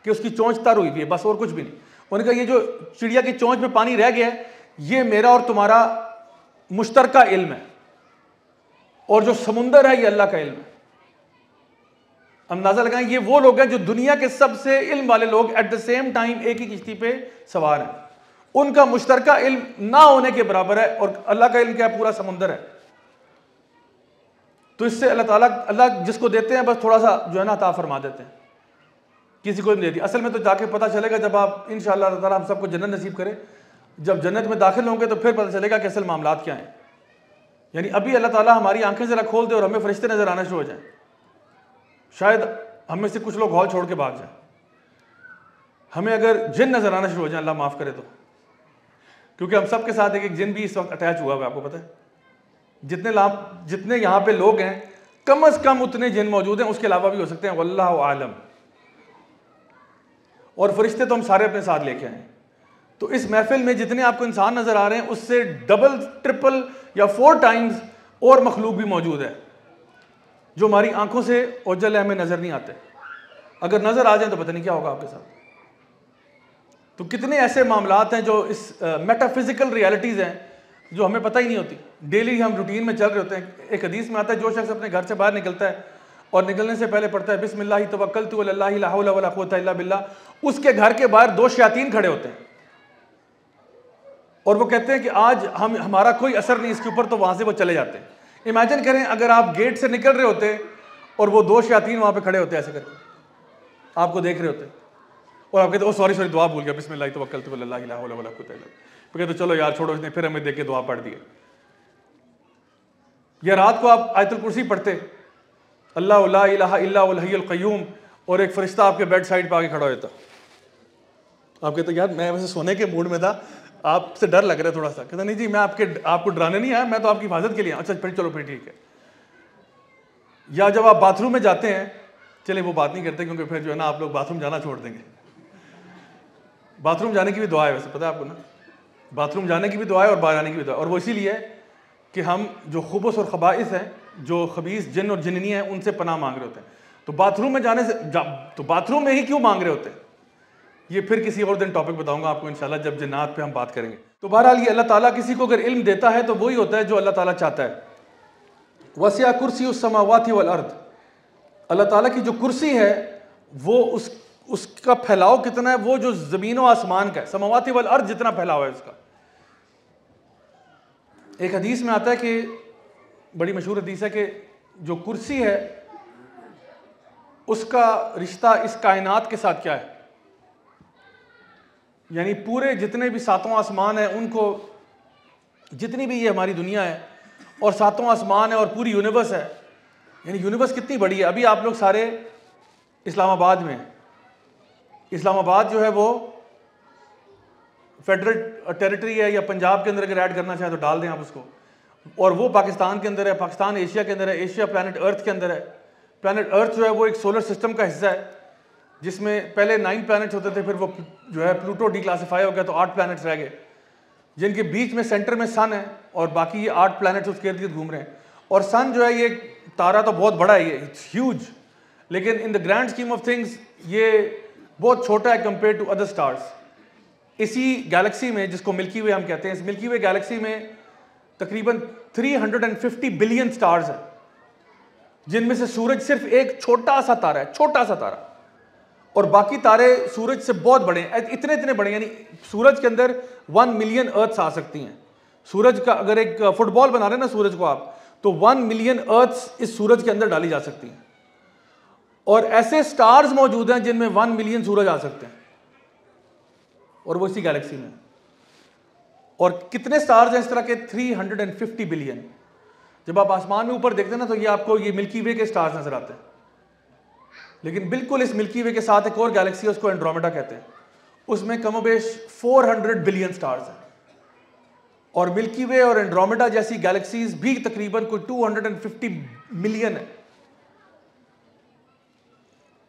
کہ اس کی چونچ تر ہوئی بھی ہے، بس اور کچھ بھی نہیں۔ انہوں نے کہا، یہ جو چڑیا کی چونچ میں پانی رہ گیا ہے، یہ میرا اور تمہارا مشترکہ علم ہے، اور جو سمندر ہے، یہ اللہ کا علم ہے۔ اندازہ لگائیں، یہ وہ لوگ ہیں جو دنیا کے سب سے علم والے لوگ ایٹ دا سیم ٹائم ایک ہی کشتی پہ سوار ہیں۔ ان کا مشترکہ علم نہ ہونے کے برابر ہے اور اللہ کا علم کیا ہے؟ پورا سمندر ہے۔ تو اس سے اللہ تعالیٰ، اللہ جس کو دیتے ہیں، بس تھوڑا سا جو ہے نا عطا فرما دیتے ہیں۔ کسی کو نہیں دیتی۔ اصل میں تو جا کے پتہ چلے گا جب آپ ان شاء اللہ تعالیٰ ہم سب کو جنت نصیب کرے۔ جب جنت میں داخل ہوں گے تو پھر پتہ چلے گا کہ اصل معاملات کیا ہیں۔ یعنی ابھی اللہ تعالیٰ ہماری آنکھیں ذرا کھول دے اور ہمیں فرشتے نظر آنا شروع ہو جائیں۔ شاید ہم میں سے کچھ لوگ ہال چھوڑ کے بھاگ جائیں۔ ہمیں اگر جن نظر آنا شروع ہو جائیں، اللہ معاف کرے تو۔ کیونکہ ہم سب کے ساتھ ایک ایک جن بھی اس وقت اٹیچ ہوا ہوا آپ کو پتہ ہے؟ جتنے لام جتنے یہاں پہ لوگ ہیں، کم از کم اتنے جن موجود ہیں، اس کے علاوہ بھی ہو سکتے ہیں، واللہ عالم۔ اور فرشتے تو ہم سارے اپنے ساتھ لے کے آئے تو اس محفل میں جتنے آپ کو انسان نظر آ رہے ہیں، اس سے ڈبل ٹرپل یا فور ٹائمز اور مخلوق بھی موجود ہے۔ جو ہماری آنکھوں سے اوجل ہمیں نظر نہیں آتے۔ اگر نظر آ جائیں تو پتہ نہیں کیا ہوگا آپ کے ساتھ۔ تو کتنے ایسے معاملات ہیں جو اس میٹا فزیکل ریالٹیز ہیں جو ہمیں پتہ ہی نہیں ہوتی۔ ڈیلی ہم روٹین میں چل رہے ہوتے ہیں۔ ایک حدیث میں آتا ہے، جو شخص اپنے گھر سے باہر نکلتا ہے اور نکلنے سے پہلے پڑھتا ہے بسم اللہ توکلت علی اللہ لا حول ولا قوت الا باللہ اس کے گھر کے باہر دو شیاطین کھڑے ہوتے ہیں۔ اور وہ کہتے ہیں کہ آج ہم، ہمارا کوئی اثر نہیں اس کے اوپر، تو وہاں سے وہ چلے جاتے ہیں۔ امیجن کریں، اگر آپ گیٹ سے نکل رہے ہوتے اور وہ دو شیاطین وہاں پہ کھڑے ہوتے، ایسے کر کے آپ کو دیکھ رہے ہوتے۔ اور آپ کہتے ہیں oh, سوری سوری دعا بھول گیا. بسم اللہ، توکلت اللہ، لا الا باللہ۔ پھر کہتے چلو یار، چھوڑو اس نے، پھر ہمیں دیکھ کے دعا پڑھ دی یا رات کو آپ آیت الکرسی پڑھتے، اللہ لا الہ الا الحی القیوم، اور ایک فرشتہ آپ کے بیڈ سائڈ پہ آگے کھڑا ہوتا آپ کہتے یار، میں ویسے سونے کے موڈ میں تھا، آپ سے ڈر لگ رہا ہے تھوڑا سا۔ کہتا نہیں جی میں آپ کے، آپ کو ڈرانے نہیں آیا، میں تو آپ کی حفاظت کے لیے اچھا پھر چلو، پھر ٹھیک ہے۔ یا جب آپ باتھ روم میں جاتے ہیں، چلے، وہ بات نہیں کرتے کیونکہ پھر جو ہے نا، آپ لوگ باتھ روم جانا چھوڑ دیں گے۔ باتھ روم جانے کی بھی دعا ہے ویسے، پتہ ہے آپ کو نا؟ باتھ روم جانے کی بھی دعا ہے اور باہر آنے کی بھی دعا ہے۔ اور وہ اسی لیے کہ ہم جو خوبص اور خبائث ہیں، جو خبیص جن اور جننی ہیں، ان سے پناہ مانگ رہے ہوتے ہیں۔ تو باتھ روم میں جانے سے تو باتھ روم میں ہی کیوں مانگ رہے ہوتے ہیں؟ یہ پھر کسی اور دن ٹاپک بتاؤں گا آپ کو انشاءاللہ، جب جنات پہ ہم بات کریں گے۔ تو بہرحال یہ اللہ تعالیٰ کسی کو اگر علم دیتا ہے تو وہی ہوتا ہے جو اللہ تعالیٰ چاہتا ہے۔ وسیع کرسی اس سماوات والارض۔ اللہ تعالیٰ کی جو کرسی ہے، وہ اس اس کا پھیلاؤ کتنا ہے، وہ جو زمین و آسمان کا ہے، سماواتی والارض جتنا پھیلاؤ ہے اس کا۔ ایک حدیث میں آتا ہے کہ بڑی مشہور حدیث ہے کہ جو کرسی ہے، اس کا رشتہ اس کائنات کے ساتھ کیا ہے؟ یعنی پورے جتنے بھی ساتوں آسمان ہیں، ان کو جتنی بھی یہ ہماری دنیا ہے، اور ساتوں آسمان ہے اور پوری یونیورس ہے یعنی یونیورس کتنی بڑی ہے۔ ابھی آپ لوگ سارے اسلام آباد میں ہیں۔ اسلام آباد جو ہے وہ فیڈرل ٹیریٹری ہے یا پنجاب کے اندر اگر ایڈ کرنا چاہیں تو ڈال دیں آپ اس کو۔ اور وہ پاکستان کے اندر ہے، پاکستان ایشیا کے اندر ہے، ایشیا پلانٹ ارتھ کے اندر ہے۔ پلانٹ ارتھ جو ہے وہ ایک سولر سسٹم کا حصہ ہے، جس میں پہلے نائن پلانٹس ہوتے تھے، پھر وہ جو ہے پلوٹو ڈی کلاسیفائی ہو گیا تو آٹھ پلانٹس رہ گئے۔ جن کے بیچ میں سینٹر میں سن ہے اور باقی یہ آٹھ پلانٹس اس کے ارد گرد گھوم رہے ہیں۔ اور سن جو ہے، یہ تارا تو بہت بڑا ہے، یہ ہیوج لیکن in the grand scheme of things یہ بہت چھوٹا ہے کمپیئر ٹو ادر اسٹارس اسی گیلیکسی میں جس کو ملکی وے ہم کہتے ہیں، اس ملکی وے گیلیکسی میں تقریباً three hundred and fifty billion stars ہیں، جن میں سے سورج صرف ایک چھوٹا سا تارا ہے، چھوٹا سا تارا۔ اور باقی تارے سورج سے بہت بڑے ہیں، اتنے اتنے بڑے یعنی سورج کے اندر ون ملین ارتھس آ سکتی ہیں۔ سورج کا اگر ایک فٹ بال بنا رہے ہیں نا سورج کو آپ، تو ون ملین ارتھس اس سورج کے اندر ڈالی جا سکتی ہیں۔ اور ایسے سٹارز موجود ہیں جن میں ون ملین سورج آ سکتے ہیں۔ اور وہ اسی گیلیکسی میں اور کتنے سٹارز ہیں اس طرح کے؟ Three hundred and fifty billion جب آپ آسمان میں اوپر دیکھتے ہیں نا تو یہ آپ کو یہ ملکی وے کے سٹارز نظر آتے ہیں۔ لیکن بالکل اس ملکی وے کے ساتھ ایک اور گیلیکسی ہے، اس کو اینڈرومیڈا کہتے ہیں۔ اس میں کم و بیش فور ہنڈریڈ بلین سٹارز ہیں۔ اور ملکی وے اور اینڈرومیڈا جیسی گیلیکسیز بھی تقریباً کوئی two hundred and fifty million ہے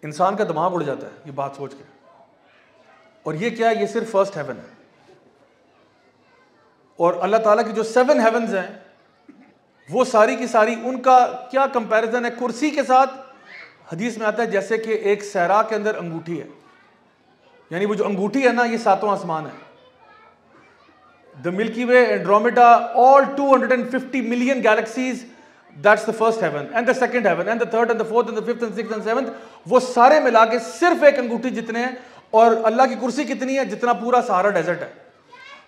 انسان کا دماغ اڑ جاتا ہے، یہ بات سوچ کے۔ اور یہ کیا ہے؟ یہ صرف فرسٹ ہیون ہے۔ اور اللہ تعالیٰ کی جو سیون ہیونز ہیں، وہ ساری کی ساری ان کا کیا کمپیریزن ہے؟ کرسی کے ساتھ حدیث میں آتا ہے، جیسے کہ ایک سیرا کے اندر انگوٹھی ہے۔ یعنی وہ جو انگوٹھی ہے نا، یہ ساتوں آسمان ہے۔ The Milky Way Andromeda all two hundred and fifty million galaxies that's the first heaven and the second heaven and the third and the fourth and the fifth and six and seventh وہ سارے ملا کے صرف ایک انگوٹھی جتنے ہیں اور اللہ کی کرسی کتنی ہے؟ جتنا پورا سہارا ڈیزرٹ ہے.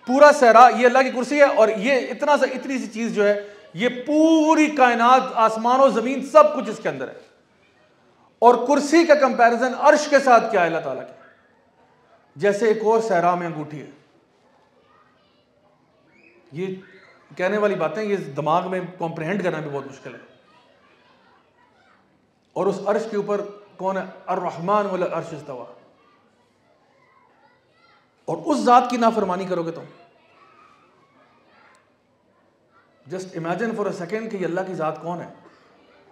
پورا صحرا یہ اللہ کی کرسی ہے اور یہ اتنا سا اتنی سی چیز جو ہے، یہ پوری کائنات، آسمان و زمین سب کچھ اس کے اندر ہے. اور کرسی کا کمپیرزن عرش کے ساتھ کیا ہے اللہ تعالیٰ کی؟ جیسے ایک اور صحرا میں انگوٹھی ہے. یہ کہنے والی باتیں، یہ دماغ میں کمپریہنڈ کرنا بھی بہت مشکل ہے۔ اور اس عرش کے اوپر کون ہے؟ الرحمن والا عرش استوا اور اس ذات کی نافرمانی کرو گے تم۔ Just imagine for a second کہ یہ اللہ کی ذات کون ہے؟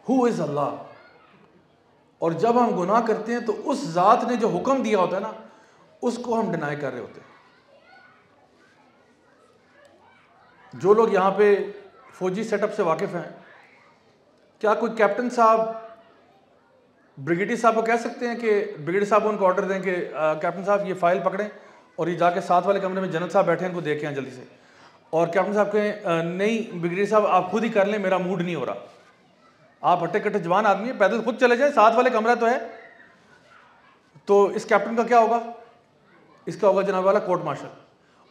ہو از اللہ اور جب ہم گناہ کرتے ہیں تو اس ذات نے جو حکم دیا ہوتا ہے نا، اس کو ہم ڈینائی کر رہے ہوتے ہیں۔ جو لوگ یہاں پہ فوجی سیٹ اپ سے واقف ہیں، کیا کوئی کیپٹن صاحب بریگیڈی صاحب کو کہہ سکتے ہیں کہ بریگیڈی صاحب ان کو آرڈر دیں کہ کیپٹن صاحب یہ فائل پکڑیں اور یہ جا کے ساتھ والے کمرے میں جنت صاحب بیٹھے ہیں، ان کو دیکھیں جلدی سے۔ اور کیپٹن صاحب کہیں نہیں بریگیڈی صاحب آپ خود ہی کر لیں، میرا موڈ نہیں ہو رہا۔ آپ ہٹے کٹے جوان آدمی ہیں، پیدل خود چلے جائیں، ساتھ والے کمرہ تو ہے۔ تو اس کیپٹن کا کیا ہوگا؟ اس کا ہوگا جناب والا کورٹ مارشل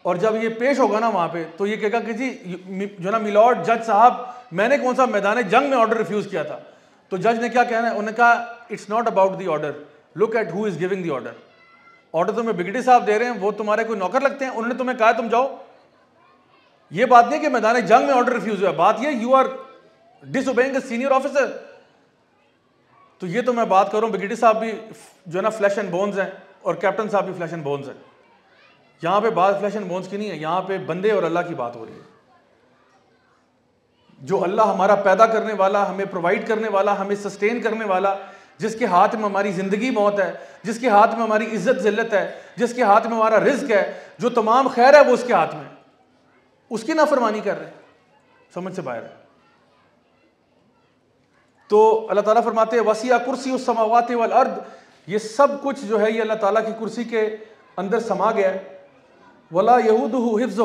اور جب یہ پیش ہوگا نا وہاں پہ، تو یہ کہے گا کہ جی جو نا میلارڈ جج صاحب، میں نے کون سا میدان جنگ میں آرڈر ریفیوز کیا تھا۔ تو جج نے کیا کہنا ہے؟ انہوں نے کہا it's not about the order look at who is giving the order order تمہیں بگڑی صاحب دے رہے ہیں، وہ تمہارے کوئی نوکر لگتے ہیں؟ انہوں نے تمہیں کہا، تم جاؤ۔ یہ بات نہیں کہ میدان جنگ میں آرڈر ریفیوز ہوا بات یہ you are disobeying a senior officer تو یہ تو میں بات کروں بگڑی صاحب بھی جو ہے نا فلیش اینڈ بونز ہیں، اور کیپٹن صاحب بھی فلیش اینڈ بونز ہیں۔ یہاں پہ بات فلیش اینڈ بونز کی نہیں ہے، یہاں پہ بندے اور اللہ کی بات ہو رہی ہے۔ جو اللہ ہمارا پیدا کرنے والا، ہمیں پرووائڈ کرنے والا، ہمیں سسٹین کرنے والا، جس کے ہاتھ میں ہماری زندگی موت ہے، جس کے ہاتھ میں ہماری عزت، ذلت ہے، جس کے ہاتھ میں ہمارا رزق ہے، جو تمام خیر ہے، وہ اس کے ہاتھ میں اس کی نافرمانی کر رہے ہیں۔ سمجھ سے باہر ہے۔ تو اللہ تعالیٰ فرماتے ہیں، وسیع کرسی اس سماوات والارض۔ یہ سب کچھ جو ہے، یہ اللہ تعالیٰ کی کرسی کے اندر سما گیا ہے۔ ولا یہود حفظ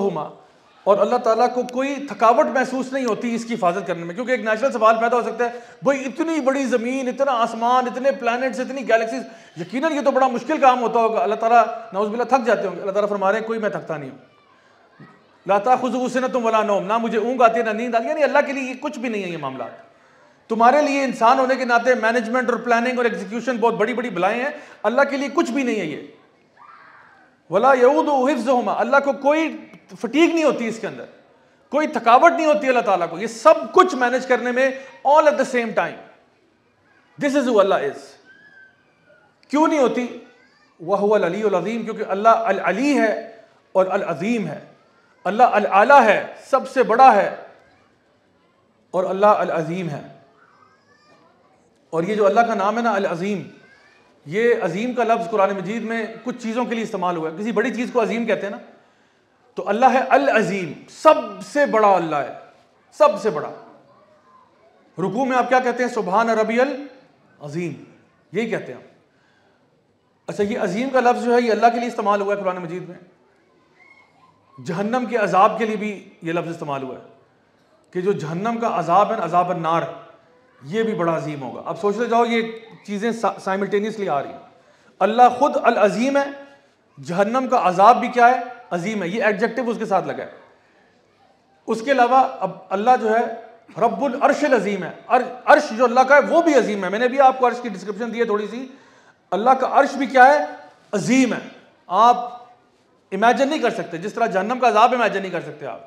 اور اللہ تعالیٰ کو کوئی تھکاوٹ محسوس نہیں ہوتی اس کی حفاظت کرنے میں، کیونکہ ایک نیچرل سوال پیدا ہو سکتا ہے، بھائی اتنی بڑی زمین، اتنا آسمان، اتنے پلانٹس اتنی گیلیکسیز یقیناً یہ تو بڑا مشکل کام ہوتا ہوگا۔ اللہ تعالیٰ نوز بلّہ تھک جاتے ہوں گے۔ اللہ تعالیٰ فرما رہے ہیں، کوئی میں تھکتا نہیں ہوں۔ لاتا خز سے نہ تم ولا نوم، نہ مجھے اونگ آتی ہے، نہ نیند آتی ہے یعنی اللہ کے لیے یہ کچھ بھی نہیں ہے یہ معاملات۔ تمہارے لیے انسان ہونے کے ناطے مینجمنٹ اور پلاننگ اور ایگزیکیوشن بہت بڑی بڑی بلائیں ہیں۔ اللہ کے لیے کچھ بھی نہیں ہے یہ۔ ولا یعود حفظ اللہ کو کوئی فٹیک نہیں ہوتی اس کے اندر۔ کوئی تھکاوٹ نہیں ہوتی اللہ تعالیٰ کو۔ یہ سب کچھ مینج کرنے میں all at the same time this is Allah is کیوں نہیں ہوتی؟ وہ العلی العظیم کیونکہ اللہ العلی ہے اور العظیم ہے۔ اللہ العلیٰ ہے، سب سے بڑا ہے۔ اور اللہ العظیم ہے۔ اور یہ جو اللہ کا نام ہے نا العظیم یہ عظیم کا لفظ قرآن مجید میں کچھ چیزوں کے لیے استعمال ہوا ہے۔ کسی بڑی چیز کو عظیم کہتے ہیں نا، تو اللہ ہے العظیم، سب سے بڑا اللہ ہے، سب سے بڑا۔ رکوع میں آپ کیا کہتے ہیں؟ سبحان ربی العظیم، یہی کہتے ہیں۔ اچھا یہ عظیم کا لفظ جو ہے، یہ اللہ کے لیے استعمال ہوا ہے قرآن مجید میں۔ جہنم کے عذاب کے لیے بھی یہ لفظ استعمال ہوا ہے۔ کہ جو جہنم کا عذاب ہے، عذاب النار۔ یہ بھی بڑا عظیم ہوگا۔ اب سوچتے جاؤ یہ چیزیں سائملٹینیسلی آ رہی ہیں۔ اللہ خود العظیم ہے، جہنم کا عذاب بھی کیا ہے، عظیم ہے۔ یہ ایڈجیکٹو اس کے ساتھ لگا ہے۔ اس کے علاوہ اب اللہ جو ہے، رب العرش العظیم ہے۔ عرش جو اللہ کا ہے، وہ بھی عظیم ہے۔ میں نے بھی آپ کو عرش کی ڈسکرپشن دی ہے تھوڑی سی۔ اللہ کا عرش بھی کیا ہے؟ عظیم ہے۔ آپ امیجن نہیں کر سکتے۔ جس طرح جہنم کا عذاب امیجن نہیں کر سکتے آپ،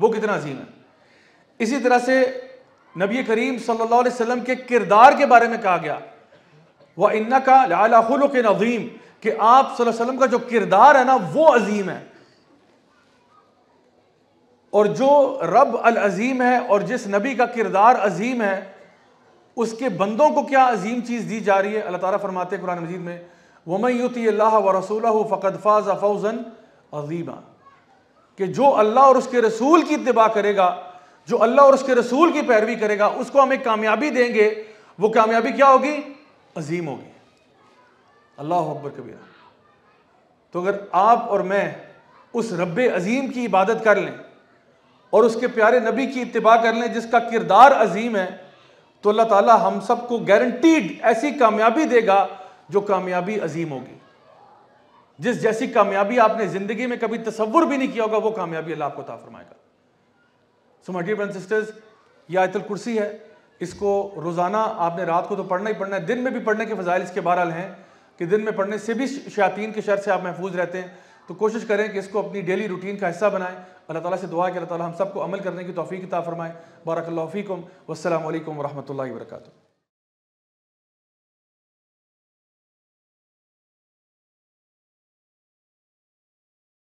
وہ کتنا عظیم ہے۔ اسی طرح سے نبی کریم صلی اللہ علیہ وسلم کے کردار کے بارے میں کہا گیا۔ وہ ان کا خلق عظیم کہ آپ صلی اللہ علیہ وسلم کا جو کردار ہے نا، وہ عظیم ہے۔ اور جو رب العظیم ہے اور جس نبی کا کردار عظیم ہے، اس کے بندوں کو کیا عظیم چیز دی جا رہی ہے؟ اللہ تعالیٰ فرماتے ہیں قرآن مجید میں، وَمَن يُتِي اللَّهَ وَرَسُولَهُ فَقَدْ فَازَ فَوْزًا عَظِيمًا کہ جو اللہ اور اس کے رسول کی اتباع کرے گا جو اللہ اور اس کے رسول کی پیروی کرے گا، اس کو ہم ایک کامیابی دیں گے۔ وہ کامیابی کیا ہوگی؟ عظیم ہوگی۔ اللہ اکبر کبیرہ۔ تو اگر آپ اور میں اس رب عظیم کی عبادت کر لیں اور اس کے پیارے نبی کی اتباع کر لیں، جس کا کردار عظیم ہے، تو اللہ تعالیٰ ہم سب کو گارنٹیڈ ایسی کامیابی دے گا جو کامیابی عظیم ہوگی۔ جس جیسی کامیابی آپ نے زندگی میں کبھی تصور بھی نہیں کیا ہوگا، وہ کامیابی اللہ آپ کو فرمائے گا۔ سو مائی ڈیئر سسٹرز یہ آیت الکرسی ہے۔ اس کو روزانہ آپ نے رات کو تو پڑھنا ہی پڑھنا ہے۔ دن میں بھی پڑھنے کے فضائل اس کے بہرحال ہیں کہ دن میں پڑھنے سے بھی شیاطین کے شر سے آپ محفوظ رہتے ہیں۔ تو کوشش کریں کہ اس کو اپنی ڈیلی روٹین کا حصہ بنائیں۔ اللہ تعالیٰ سے دعا ہے کہ اللہ تعالیٰ ہم سب کو عمل کرنے کی توفیق عطا فرمائے۔ بارک اللہ فیکم۔ والسلام علیکم ورحمۃ اللہ وبرکاتہ۔